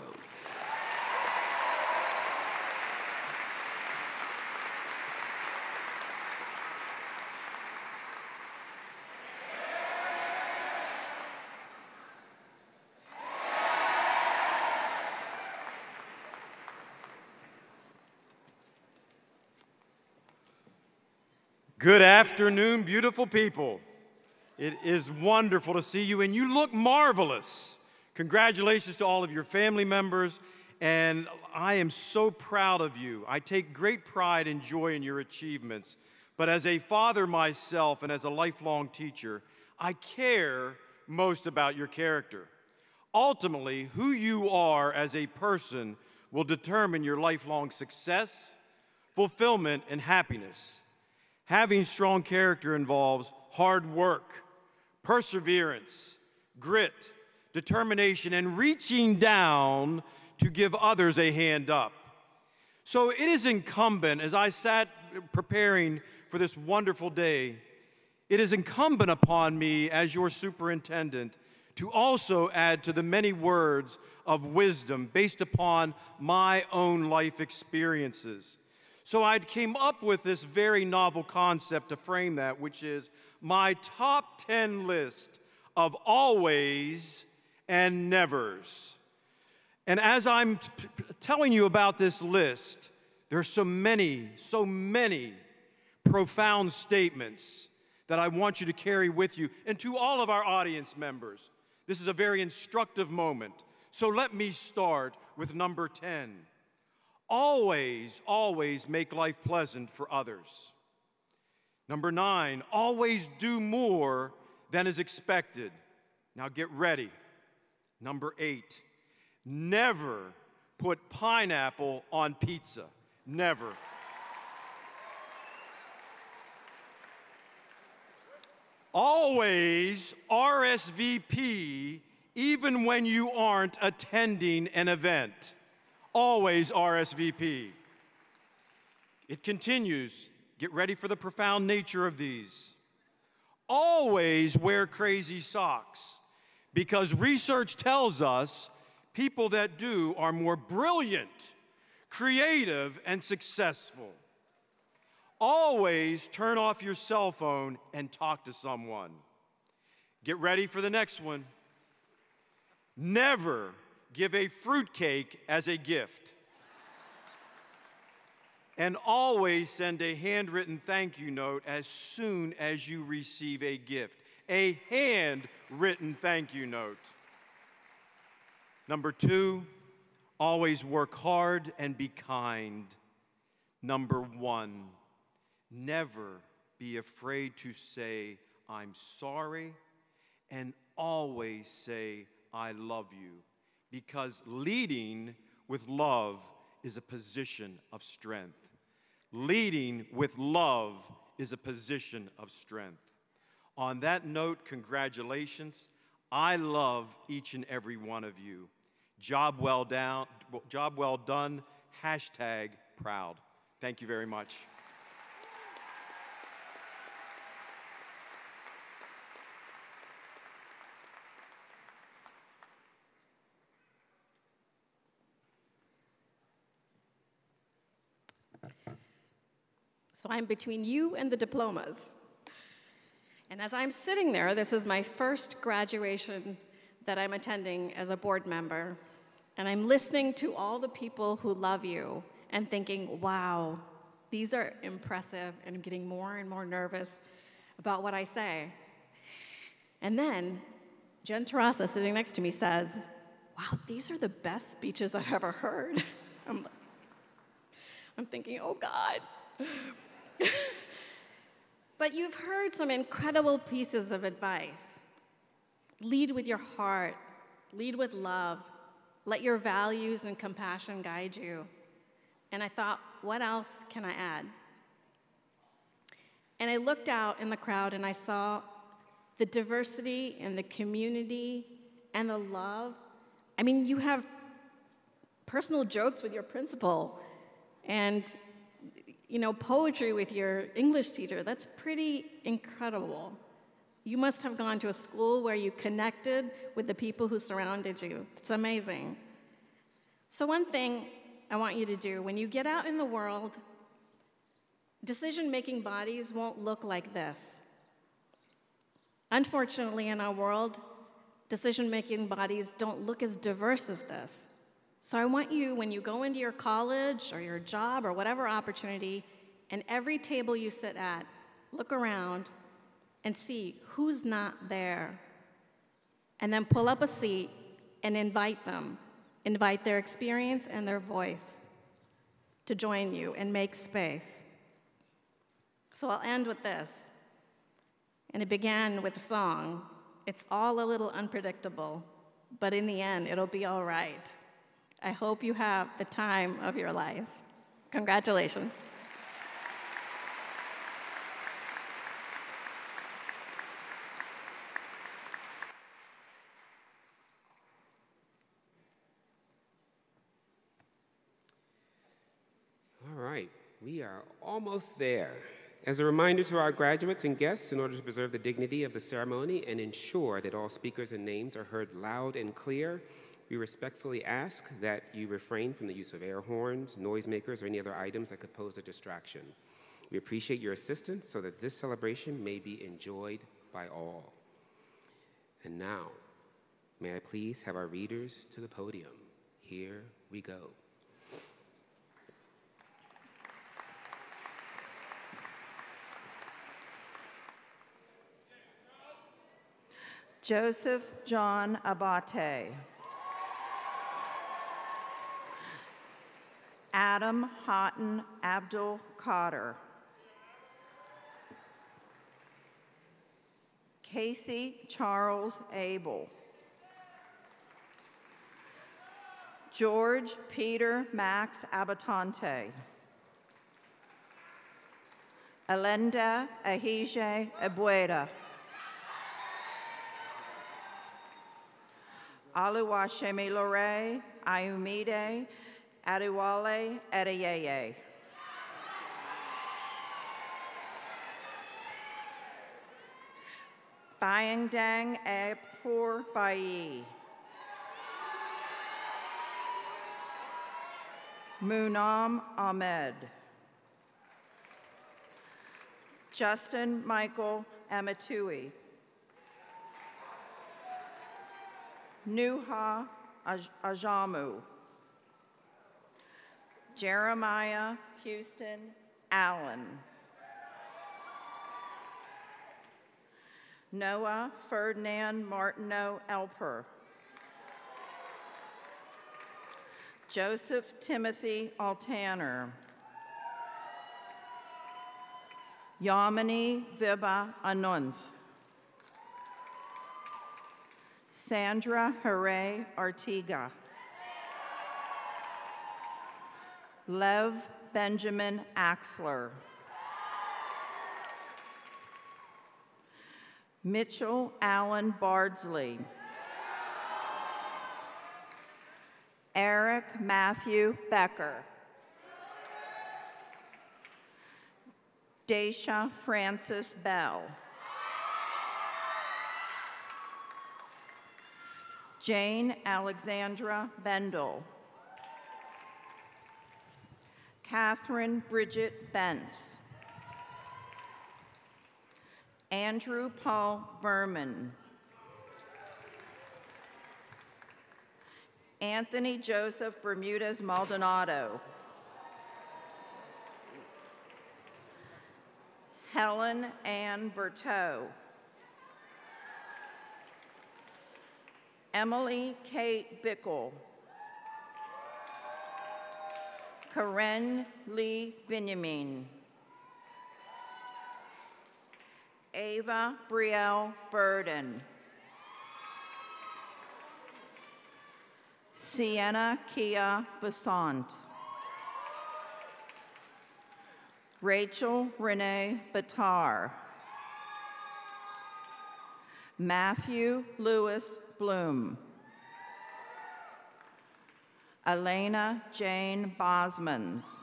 Good afternoon, beautiful people. It is wonderful to see you, and you look marvelous. Congratulations to all of your family members, and I am so proud of you. I take great pride and joy in your achievements. But as a father myself and as a lifelong teacher, I care most about your character. Ultimately, who you are as a person will determine your lifelong success, fulfillment, and happiness. Having strong character involves hard work perseverance, grit, determination, and reaching down to give others a hand up. So it is incumbent, as I sat preparing for this wonderful day, it is incumbent upon me as your superintendent to also add to the many words of wisdom based upon my own life experiences. So I came up with this very novel concept to frame that, which is my top 10 list of always and nevers. And as I'm telling you about this list, there are so many, so many profound statements that I want you to carry with you. And to all of our audience members, this is a very instructive moment. So let me start with number 10. Always, always make life pleasant for others. Number nine, always do more than is expected. Now get ready. Number eight, never put pineapple on pizza. Never. Always RSVP even when you aren't attending an event. Always RSVP. It continues. Get ready for the profound nature of these. Always wear crazy socks because research tells us people that do are more brilliant, creative, and successful. Always turn off your cell phone and talk to someone. Get ready for the next one. Never give a fruitcake as a gift. And always send a handwritten thank you note as soon as you receive a gift. A handwritten thank you note. Number two, always work hard and be kind. Number one, never be afraid to say, I'm sorry, and always say, I love you. Because leading with love is a position of strength. Leading with love is a position of strength. On that note, congratulations. I love each and every one of you. Job well down, job well done. Hashtag proud. Thank you very much. So I'm between you and the diplomas. And as I'm sitting there, this is my first graduation that I'm attending as a board member. And I'm listening to all the people who love you and thinking, wow, these are impressive. And I'm getting more and more nervous about what I say. And then Jen Terrasa, sitting next to me, says, wow, these are the best speeches I've ever heard. I'm, I'm thinking, oh God, but you've heard some incredible pieces of advice. Lead with your heart, lead with love, let your values and compassion guide you. And I thought, what else can I add? And I looked out in the crowd and I saw the diversity and the community and the love. I mean, you have personal jokes with your principal, and you know, poetry with your English teacher. That's pretty incredible. You must have gone to a school where you connected with the people who surrounded you. It's amazing. So, one thing I want you to do when you get out in the world, decision making bodies won't look like this. Unfortunately, in our world, decision making bodies don't look as diverse as this. So I want you, when you go into your college or your job or whatever opportunity, and every table you sit at, look around and see who's not there. And then pull up a seat and invite them. Invite their experience and their voice to join you and make space. So I'll end with this. And it began with a song. It's all a little unpredictable, but in the end, it'll be all right. I hope you have the time of your life. Congratulations. All right, we are almost there. As a reminder to our graduates and guests, in order to preserve the dignity of the ceremony and ensure that all speakers and names are heard loud and clear, we respectfully ask that you refrain from the use of air horns, noisemakers, or any other items that could pose a distraction. We appreciate your assistance so that this celebration may be enjoyed by all. And now, may I please have our readers to the podium. Here we go. Joseph John Abate. Adam Houghton Abdul Cotter. Casey Charles Abel. George Peter Max Abatante. Alenda Ahije Abueda. Aluwashemi Lore Ayumide Adiwale Adeyeye. Bayangdang Apur Bayi. Munam Ahmed. Justin Michael Amatui. Nuha Aj- Ajamu. Jeremiah Houston Allen. Noah Ferdinand Martineau Elper. Joseph Timothy Altaner. Yamini Viba Anunth. Sandra Hare Artiga. Lev Benjamin Axler. Mitchell Allen Bardsley. Eric Matthew Becker. Daisha Francis Bell. Jane Alexandra Bendel. Catherine Bridget Bentz. Andrew Paul Berman. Anthony Joseph Bermudez Maldonado. Helen Ann Berteau. Emily Kate Bickle. Karen Lee Benjamin. Ava Brielle Burden. Sienna Kia Basant. Rachel Renee Batar. Matthew Lewis Bloom. Elena Jane Bosmans.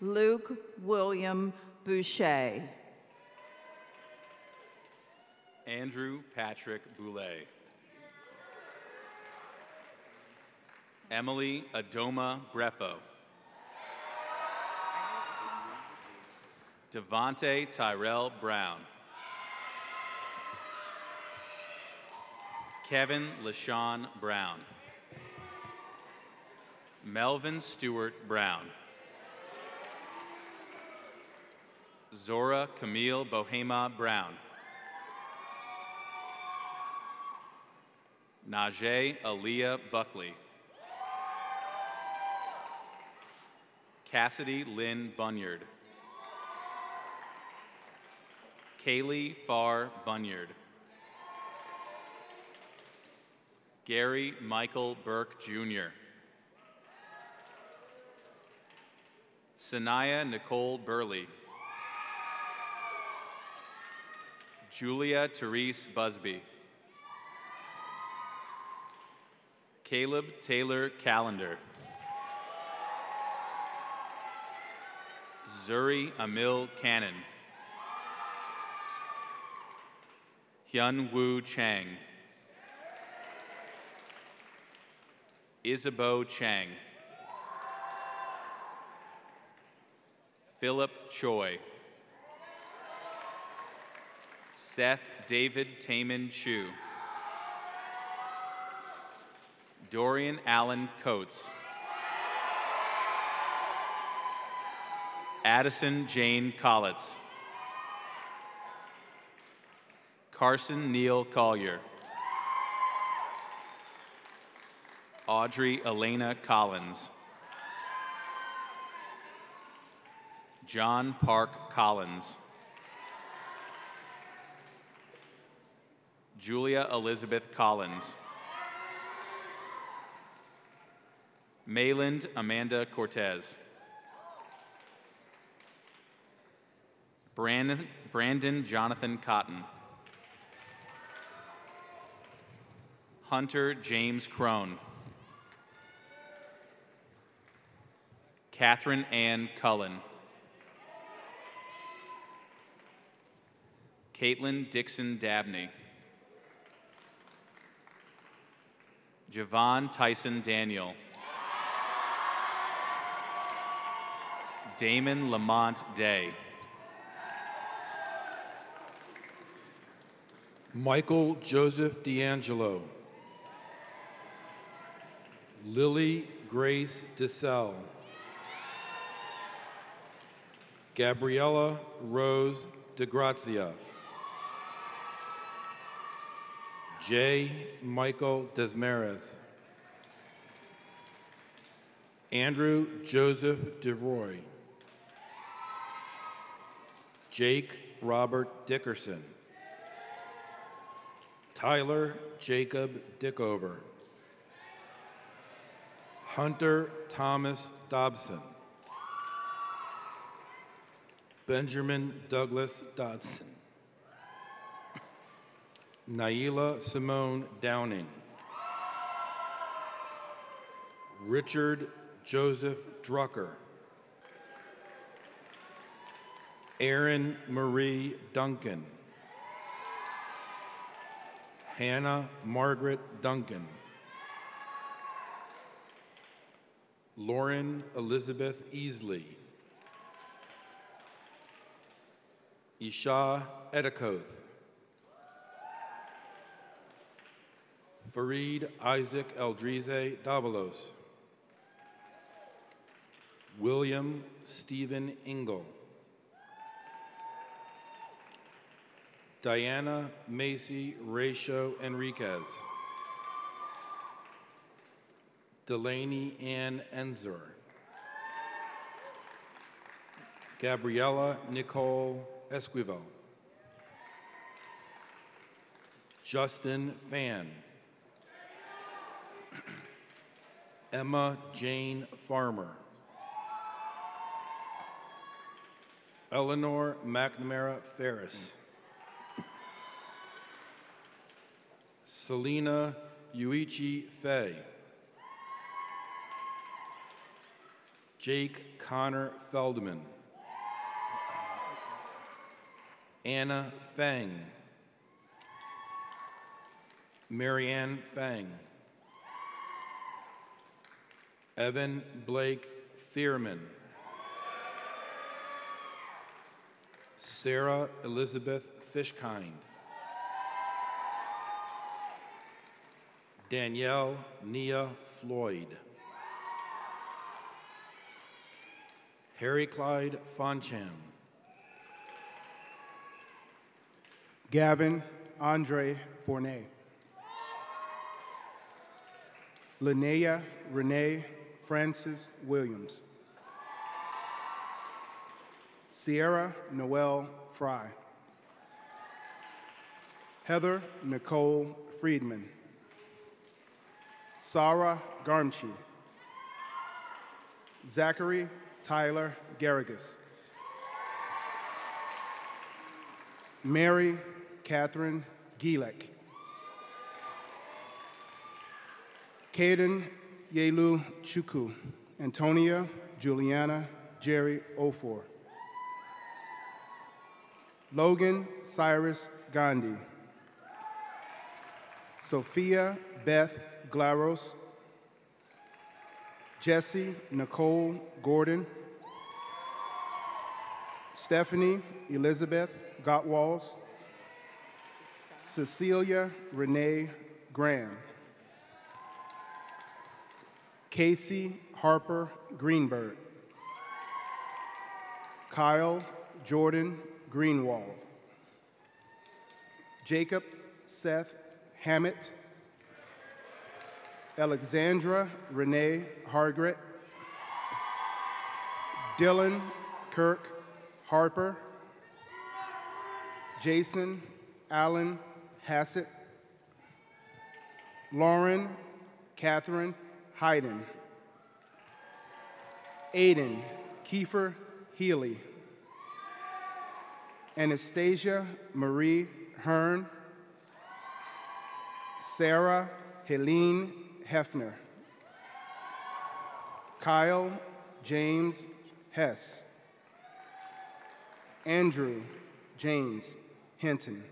Luke William Boucher. Andrew Patrick Boulay. Emily Adoma Breffo. Devonte Tyrell Brown. Kevin LaShawn Brown. Melvin Stewart Brown. Zora Camille Bohema Brown. Najee Aaliyah Buckley. Cassidy Lynn Bunyard. Kaylee Farr Bunyard. Gary Michael Burke Jr. Sanaya Nicole Burley. Julia Therese Busby. Caleb Taylor Callender. Zuri Amil Cannon. Hyun Woo Chang. Isabeau Chang. Philip Choi. Seth David Taman Chu. Dorian Allen Coates. Addison Jane Collitz. Carson Neil Collier. Audrey Elena Collins. John Park Collins. Julia Elizabeth Collins. Mayland Amanda Cortez. Brandon, Brandon Jonathan Cotton. Hunter James Crone. Catherine Ann Cullen. Caitlin Dixon Dabney. Javon Tyson Daniel. Damon Lamont Day. Michael Joseph D'Angelo. Lily Grace DeSalle. Gabriella Rose DeGrazia. J. Michael Desmares. Andrew Joseph DeRoy. Jake Robert Dickerson. Tyler Jacob Dickover. Hunter Thomas Dobson. Benjamin Douglas Dodson. Naila Simone Downing. Richard Joseph Drucker. Erin Marie Duncan. Hannah Margaret Duncan. Lauren Elizabeth Easley. Isha Edikoth. Farid Isaac Eldrize Davalos. William Stephen Ingle. Diana Macy Ratio Enriquez. Delaney Ann Enzer. Gabriella Nicole Esquivel. Justin Fan. Emma Jane Farmer. Eleanor McNamara Ferris. Selena Yuichi Fay. Jake Connor Feldman. Anna Fang. Marianne Fang. Evan Blake Fearman. Sarah Elizabeth Fishkind. Danielle Nia Floyd. Harry Clyde Foncham. Gavin Andre Fournet. Linnea Renee Francis Williams. Sierra Noel Fry. Heather Nicole Friedman. Sarah Garmchi. Zachary Tyler Garrigus. Mary Catherine Gielek. Caden Yelu Chuku. Antonia Juliana Jerry Ofor. Logan Cyrus Gandhi. Sophia Beth Glaros. Jesse Nicole Gordon. Stephanie Elizabeth Gottwalls. Cecilia Renee Graham. Casey Harper Greenberg. Kyle Jordan Greenwald. Jacob Seth Hammett, Alexandra Renee Hargret, Dylan Kirk Harper, Jason Allen Hassett, Lauren Catherine Hayden, Aiden Kiefer Healy, Anastasia Marie Hearn, Sarah Helene Hefner, Kyle James Hess, Andrew James Hinton,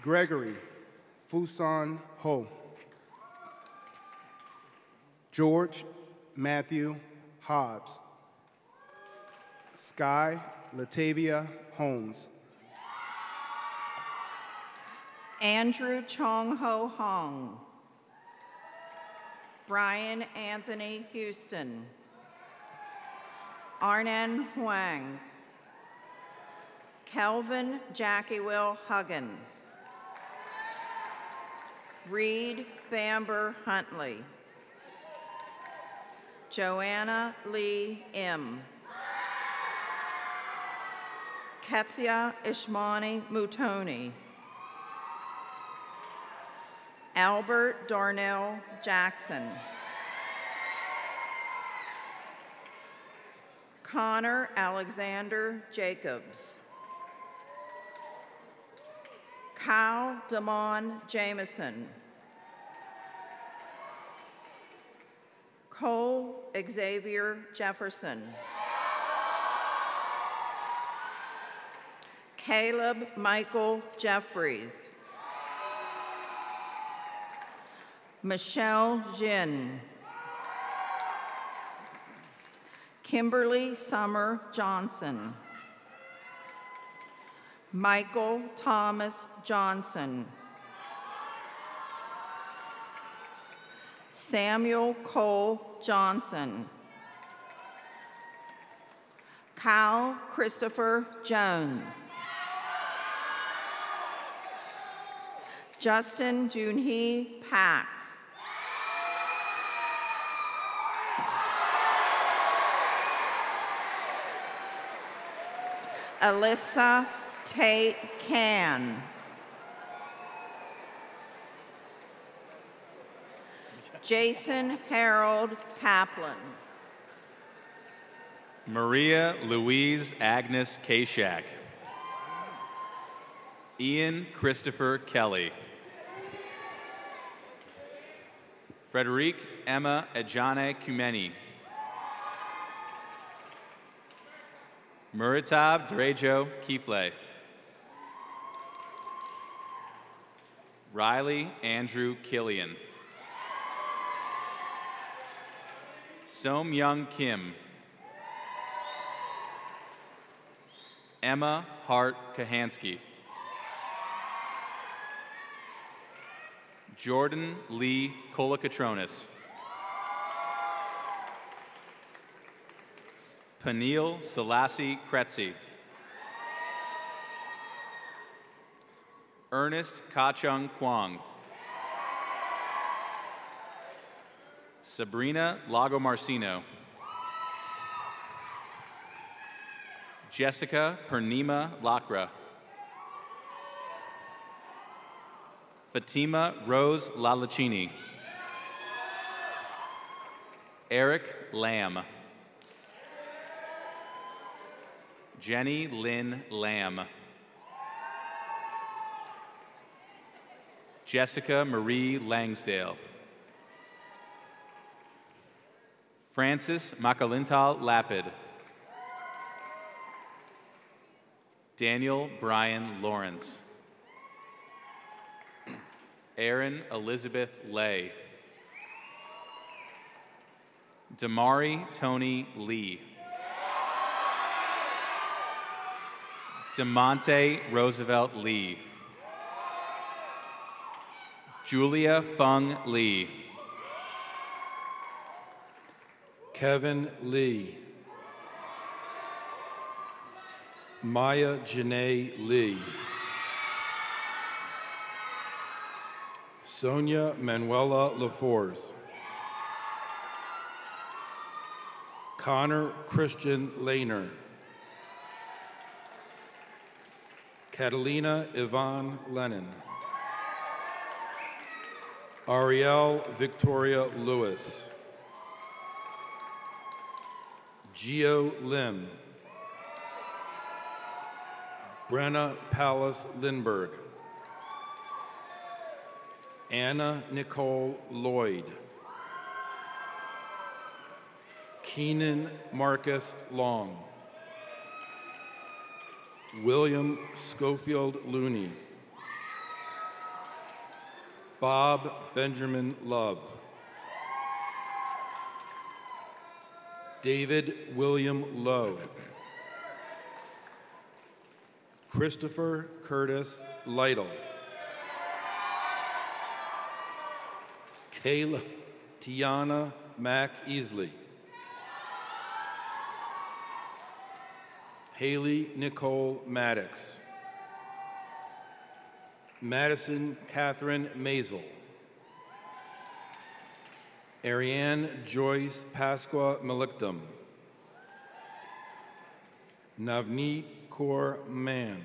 Gregory Fusan Ho, George Matthew Hobbs, Sky Latavia Holmes, Andrew Chong Ho Hong, Brian Anthony Houston, Arnan Huang, Kelvin Jackie Will Huggins, Reed Bamber Huntley, Joanna Lee M. Ketsia Ishmani Mutoni, Albert Darnell Jackson, Connor Alexander Jacobs, Kyle Damon Jameson, Cole Xavier Jefferson, Caleb Michael Jeffries, Michelle Jin, Kimberly Summer Johnson, Michael Thomas Johnson, Samuel Cole Johnson, Kyle Christopher Jones, Justin Junhee Pack, Alyssa Tate Can. Jason Harold Kaplan. Maria Louise Agnes Kashak. Ian Christopher Kelly. Frederic Emma Ejane Kumeni. Muritab Drejo Kifle. Riley Andrew Killian. Som Young Kim. Emma Hart Kahansky. Jordan Lee Kolakatronis. Peniel Selassie Kretzi. Ernest Kachung Kwong. Sabrina Lago Marcino. Jessica Pernima Lakra. Fatima Rose Lalacini. Eric Lamb. Jenny Lynn Lamb. Jessica Marie Langsdale. Francis Makalintal Lapid. Daniel Brian Lawrence. Aaron Elizabeth Lay. Damari Tony Lee. Demonte Roosevelt Lee. Julia Fung Lee. Kevin Lee. Maya Janae Lee. Sonia Manuela LaForce. Connor Christian Lehner. Catalina Yvonne Lennon. Ariel Victoria Lewis. Geo Lim. Brenna Palace Lindberg. Anna Nicole Lloyd. Keenan Marcus Long. William Schofield Looney. Bob Benjamin Love. David William Lowe. Christopher Curtis Lytle. Kayla Tiana Mack Easley. Haley Nicole Maddox. Madison Catherine Mazel. Ariane Joyce Pasqua Malikdom. Navneet Kaur Mann.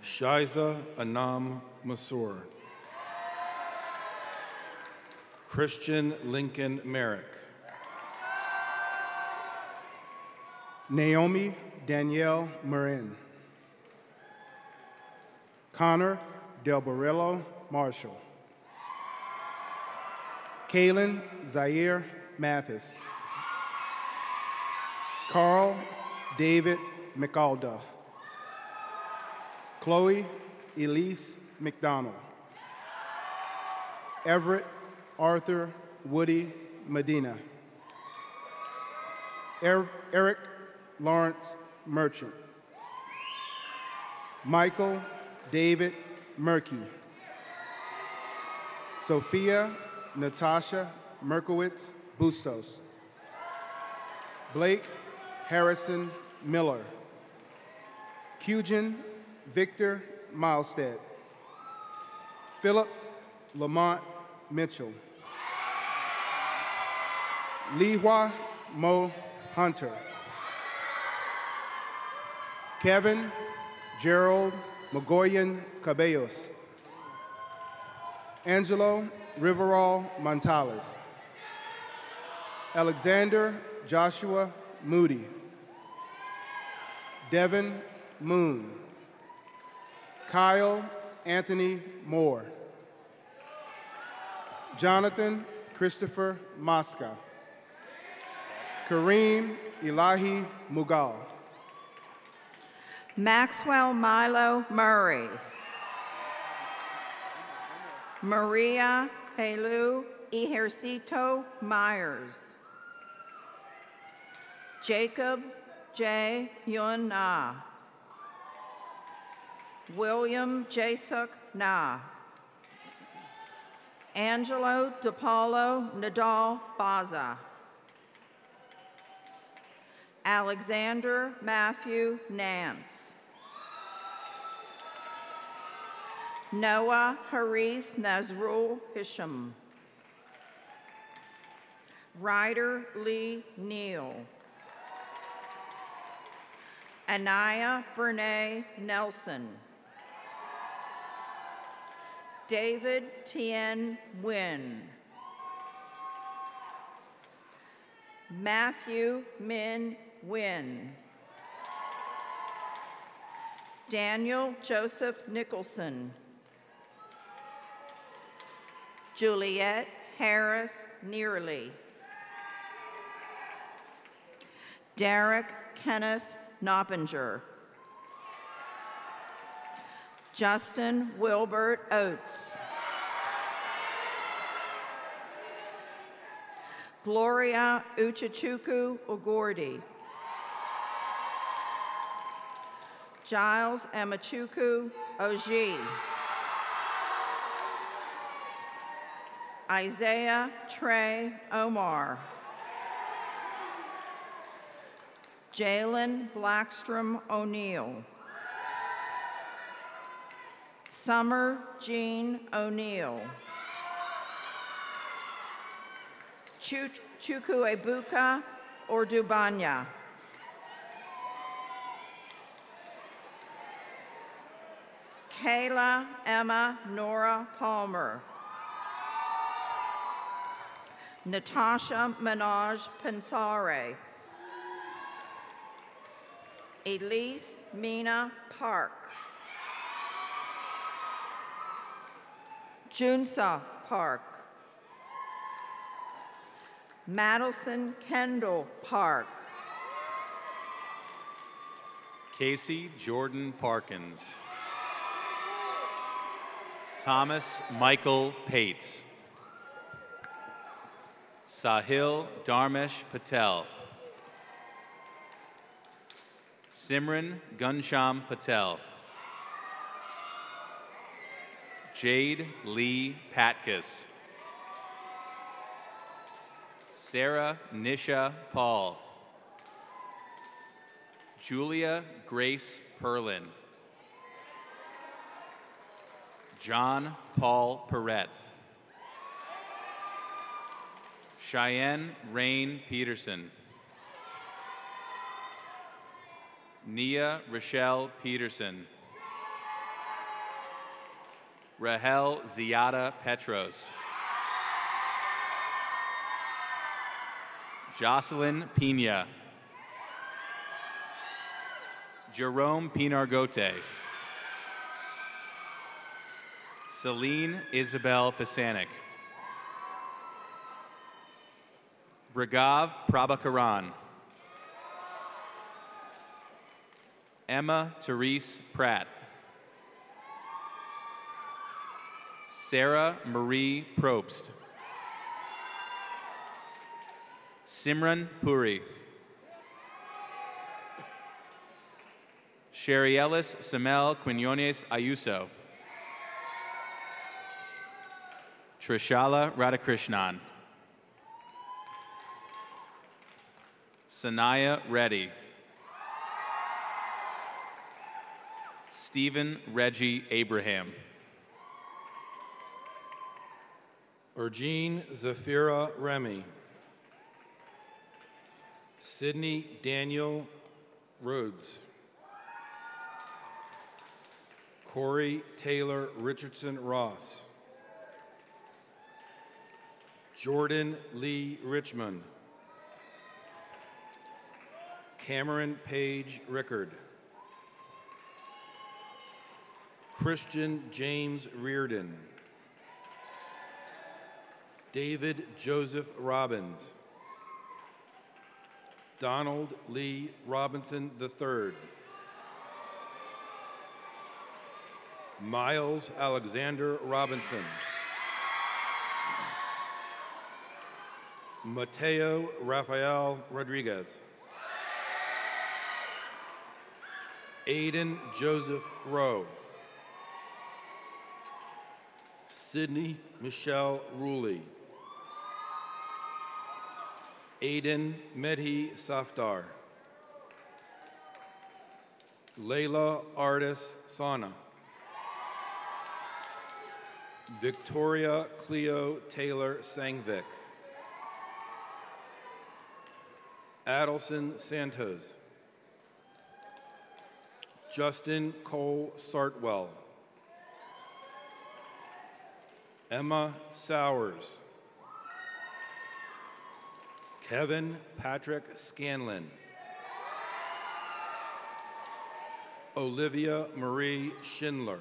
Shiza Anam Masur. Christian Lincoln Merrick. Naomi Danielle Marin. Connor Del Barrillo Marshall. Kaylin Zaire Mathis. Carl David McAlduff. Chloe Elise McDonald. Everett Arthur Woody Medina. Er- Eric Lawrence Merchant. Michael David Murky. Sophia Natasha Merkowitz Bustos. Blake Harrison Miller. Cugin Victor Milstead. Philip Lamont Mitchell. Lihua Mo Hunter. Kevin Gerald Magoyan Cabellos. Angelo Riverall Montales. Alexander Joshua Moody. Devin Moon. Kyle Anthony Moore. Jonathan Christopher Mosca. Kareem Elahi Mughal. Maxwell Milo Murray. Maria Helu Ejercito Myers. Jacob J. Yun Na. William Jasuk Na. Angelo DePaulo Nadal Baza. Alexander Matthew Nance. Noah Harith Nazrul Hisham. Ryder Lee Neal. Anaya Bernay Nelson. David Tien Nguyen. Matthew Min Nguyen. Daniel Joseph Nicholson. Juliet Harris Nearly. Derek Kenneth Noppinger. Justin Wilbert Oates. Gloria Uchichuku Ogordi. Giles Amachuku Oji. Isaiah Trey Omar. Jalen Blackstrom O'Neill. Summer Jean O'Neill. Chukwuebuka Ordubanya. Kayla Emma Nora Palmer. Natasha Minaj Pensare. Elise Mina Park. Junsa Park. Madison Kendall Park. Casey Jordan Parkins. Thomas Michael Pates. Sahil Dharmesh Patel. Simran Gunsham Patel. Jade Lee Patkus. Sarah Nisha Paul. Julia Grace Perlin. John Paul Perrette. Cheyenne Rain Peterson. Nia Rochelle Peterson. Rahel Ziada Petros. Jocelyn Pina. Jerome Pinargote. Celine Isabel Pasanik. Bragav Prabhakaran. Emma Therese Pratt. Sarah Marie Probst. Simran Puri. Sherry Ellis Samel Quinones Ayuso. Trishala Radhakrishnan. Sanaya Reddy. Stephen Reggie Abraham. Ergene Zafira Remy. Sydney Daniel Rhodes. Corey Taylor Richardson Ross. Jordan Lee Richmond. Cameron Page Rickard. Christian James Reardon. David Joseph Robbins. Donald Lee Robinson III. Miles Alexander Robinson. Mateo Rafael Rodriguez. Aiden Joseph Rowe. Sydney Michelle Ruley. Aiden Medhi Safdar. Layla Artis Sana. Victoria Cleo Taylor Sangvik. Adelson Santos. Justin Cole Sartwell. Emma Sowers. Kevin Patrick Scanlon. Olivia Marie Schindler.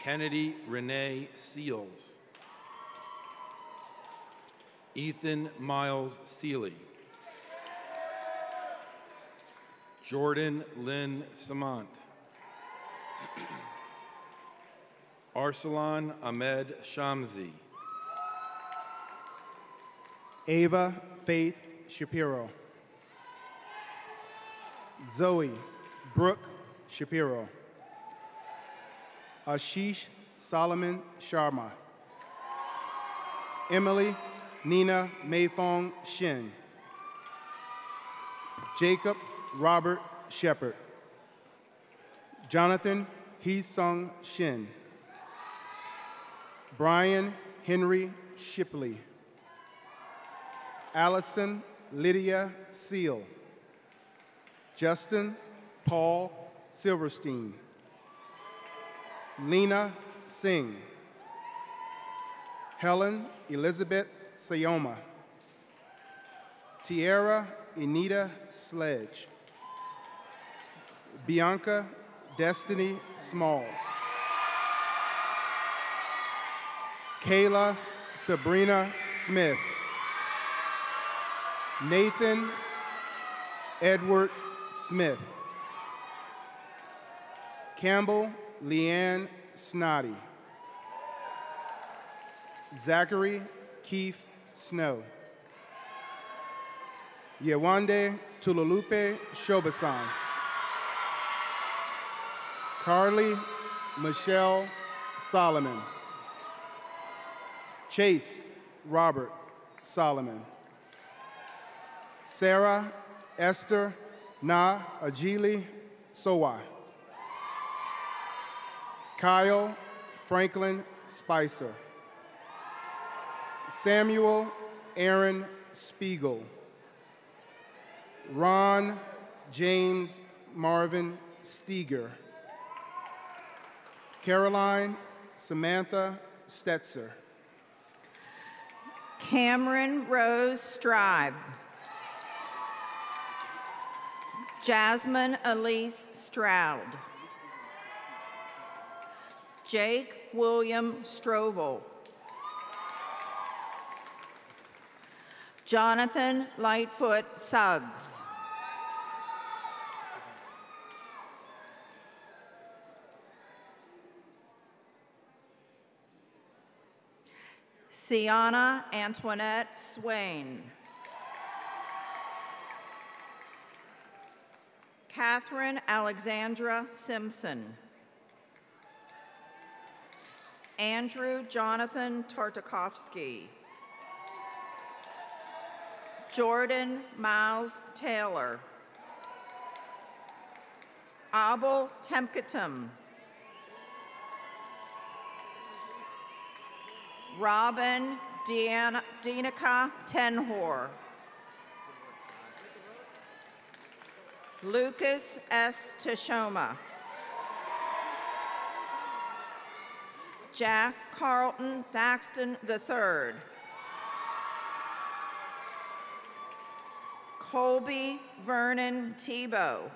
Kennedy Renee Seals. Ethan Miles Seeley. Jordan Lynn Samant. Arsalan Ahmed Shamsi. Ava Faith Shapiro. Zoe Brooke Shapiro. Ashish Solomon Sharma. Emily Nina Mayfong Shin. Jacob Robert Shepard. Jonathan Hee Sung Shin. Brian Henry Shipley. Allison Lydia Seal. Justin Paul Silverstein. Lena Singh. Helen Elizabeth Sayoma. Tierra Anita Sledge. Bianca Destiny Smalls. Kayla Sabrina Smith. Nathan Edward Smith. Campbell Leanne Snoddy. Zachary Keith Snow. Yewande Tululupe Shobasan. Carly Michelle Solomon. Chase Robert Solomon. Sarah Esther Na Ajili Sowa. Kyle Franklin Spicer. Samuel Aaron Spiegel. Ron James Marvin Steger. Caroline Samantha Stetzer. Cameron Rose Stribe. Jasmine Elise Stroud. Jake William Strovel. Jonathan Lightfoot Suggs. Sienna Antoinette Swain. Catherine Alexandra Simpson. Andrew Jonathan Tartakovsky. Jordan Miles Taylor. Abel Temketum. Robin Deanna, Tenhor. Lucas S. Tashoma. Jack Carlton Thaxton III. Colby Vernon Tebow.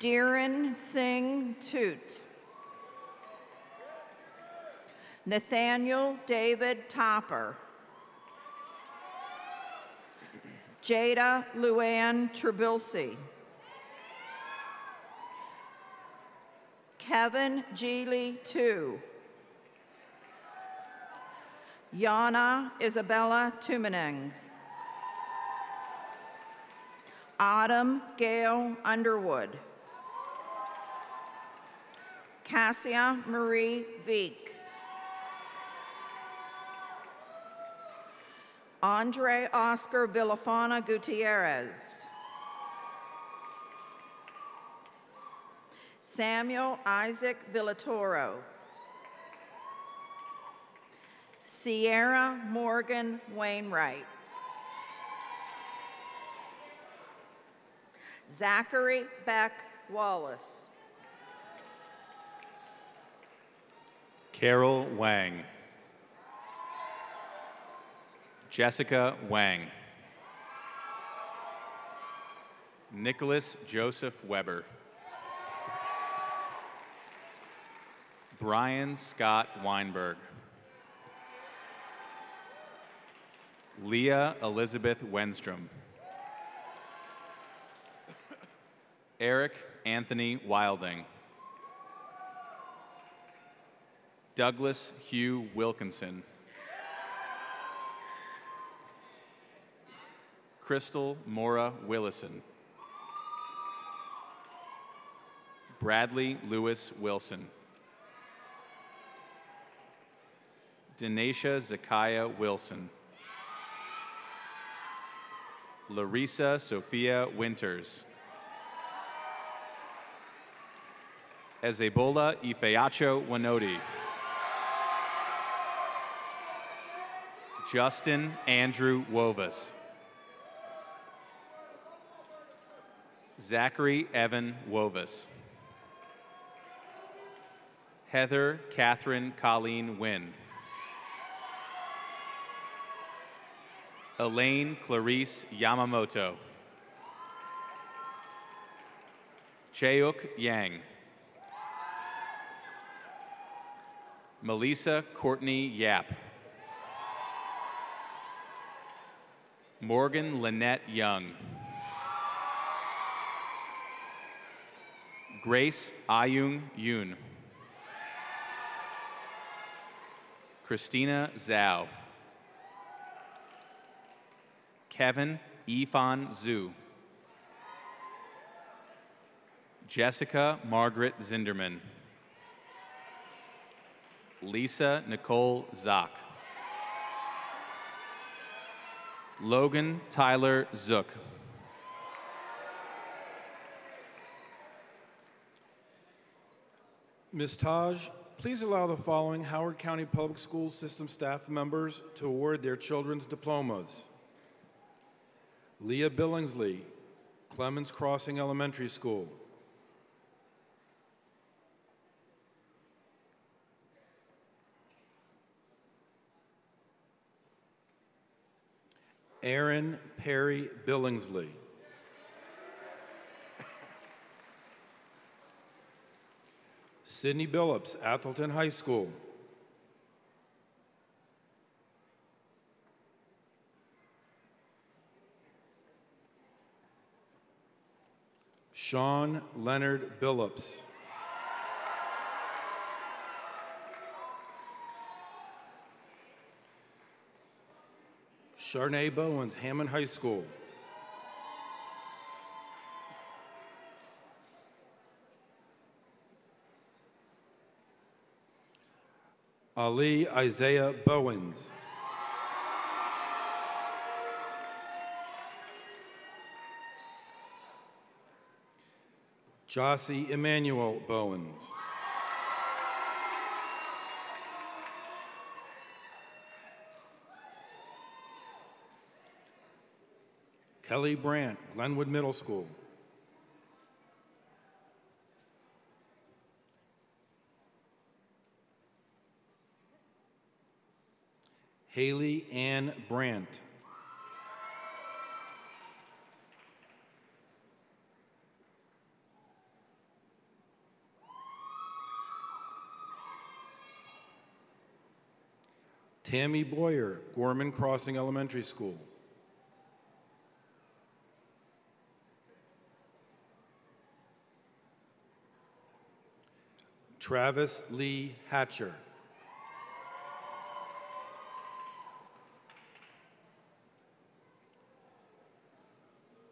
Dhiren Singh Toot. Nathaniel David Topper. Jada Luann Trebilsi. Kevin Geely II. Yana Isabella Tumeneng. Autumn Gail Underwood. Cassia Marie Veek. Andre Oscar Villafana Gutierrez. Samuel Isaac Villatoro. Sierra Morgan Wainwright. Zachary Beck Wallace. Carol Wang. Jessica Wang. Nicholas Joseph Weber. Brian Scott Weinberg. Leah Elizabeth Wenstrom. Eric Anthony Wilding. Douglas Hugh Wilkinson. Crystal Mora Willison. Bradley Lewis Wilson. Denasia Zakiah Wilson. Larissa Sophia Winters. Ezebola Ifeacho Wanodi. Justin Andrew Wovas. Zachary Evan Wovas. Heather Catherine Colleen Wynn. Elaine Clarice Yamamoto. Cheuk Yang. Melissa Courtney Yap. Morgan Lynette Young. Grace Ayung Yoon. Christina Zhao. Kevin Ifan Zhu. Jessica Margaret Zinderman. Lisa Nicole Zock. Logan Tyler Zook. Ms. Taj, please allow the following Howard County Public Schools system staff members to award their children's diplomas. Leah Billingsley, Clemens Crossing Elementary School. Aaron Perry Billingsley. Sydney Billups, Atholton High School. Sean Leonard Billups. Charnay Bowens, Hammond High School. Ali Isaiah Bowens. Jossie Emmanuel Bowens. Kelly Brandt, Glenwood Middle School. Haley Ann Brandt. Tammy Boyer, Gorman Crossing Elementary School. Travis Lee Hatcher.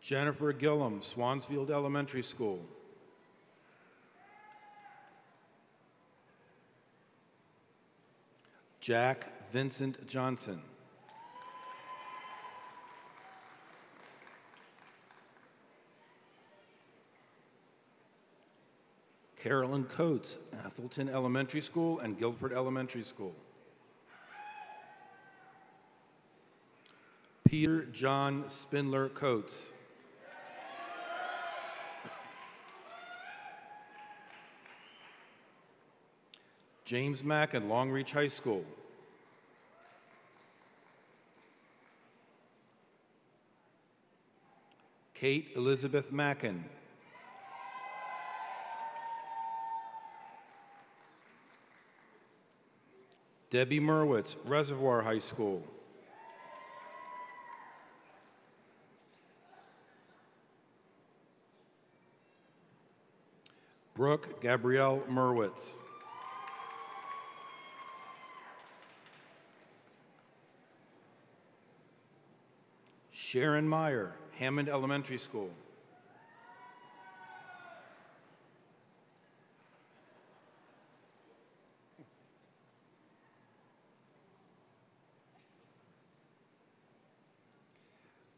Jennifer Gillum, Swansfield Elementary School. Jack Vincent Johnson. Carolyn Coates, Atholton Elementary School and Guilford Elementary School. Peter John Spindler Coates. James Mack and Long Reach High School. Kate Elizabeth Mackin. Debbie Merwitz, Reservoir High School. Brooke Gabrielle Merwitz. Sharon Meyer, Hammond Elementary School.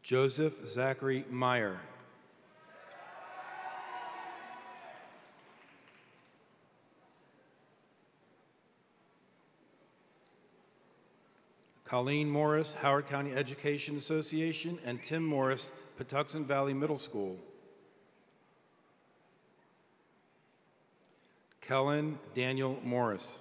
Joseph Zachary Meyer. Colleen Morris, Howard County Education Association, and Tim Morris, Patuxent Valley Middle School. Kellen Daniel Morris.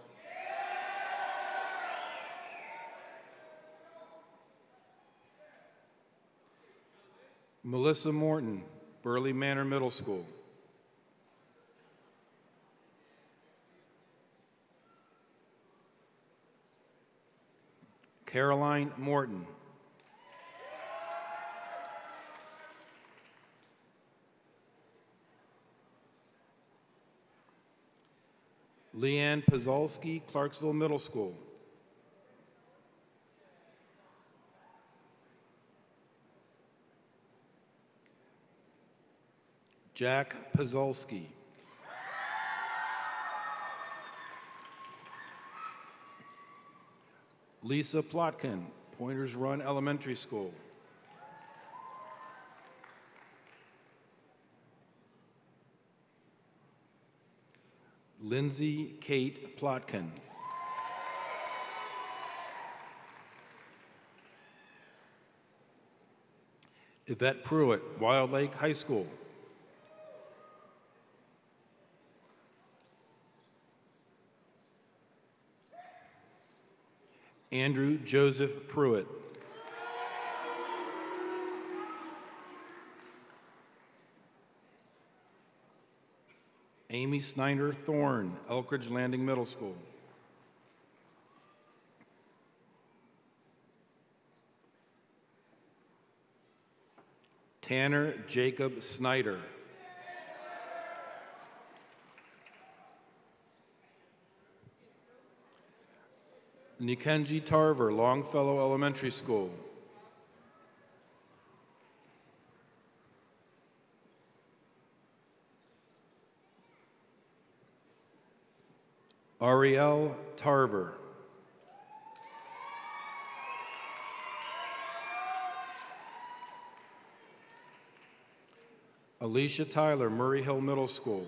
Melissa Morton, Burleigh Manor Middle School. Caroline Morton. Leanne Pazolski, Clarksville Middle School. Jack Pazolski. Lisa Plotkin, Pointers Run Elementary School. Lindsay Kate Plotkin. Yvette Pruitt, Wild Lake High School. Andrew Joseph Pruitt. Amy Snyder Thorne, Elkridge Landing Middle School. Tanner Jacob Snyder. Nikenji Tarver, Longfellow Elementary School. Ariel Tarver. Alicia Tyler, Murray Hill Middle School.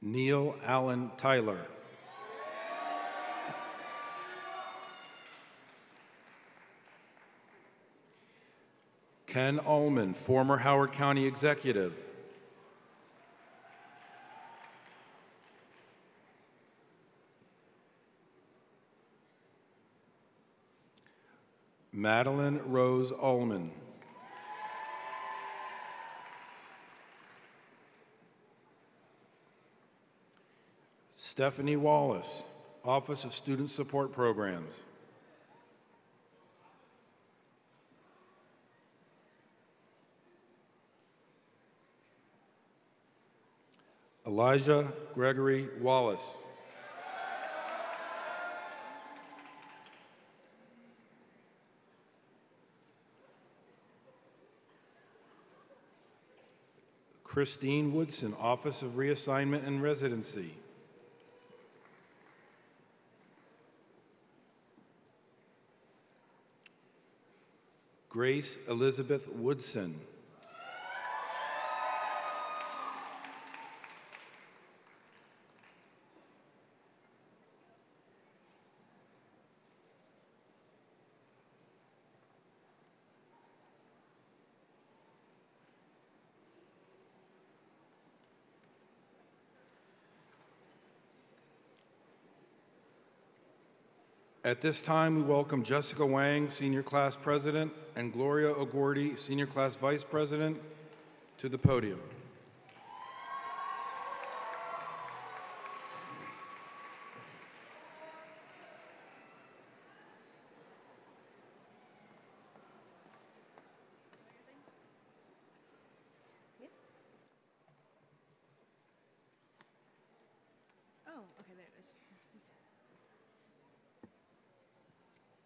Neil Allen Tyler. Ken Ulman, former Howard County Executive. Madeline Rose Ulman. Stephanie Wallace, Office of Student Support Programs. Elijah Gregory Wallace. Christine Woodson, Office of Reassignment and Residency. Grace Elizabeth Woodson. At this time, we welcome Jessica Wang, Senior Class President, and Gloria O'Gordy, Senior Class Vice President, to the podium. Oh, okay, there it is.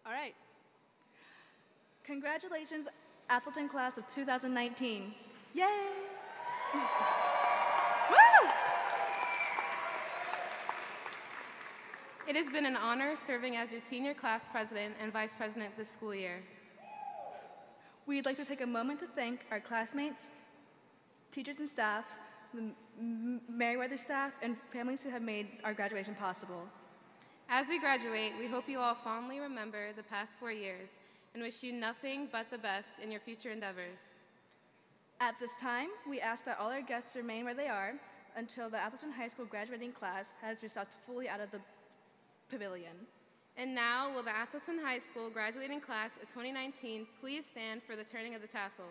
All right. Congratulations, Atholton class of 2019. Yay! Woo! It has been an honor serving as your senior class president and vice president this school year. We'd like to take a moment to thank our classmates, teachers and staff the Merriweather staff, and families who have made our graduation possible. As we graduate, we hope you all fondly remember the past four years and wish you nothing but the best in your future endeavors. At this time, we ask that all our guests remain where they are until the Atholton High School graduating class has recessed fully out of the pavilion. And now, will the Atholton High School graduating class of 2019 please stand for the turning of the tassel?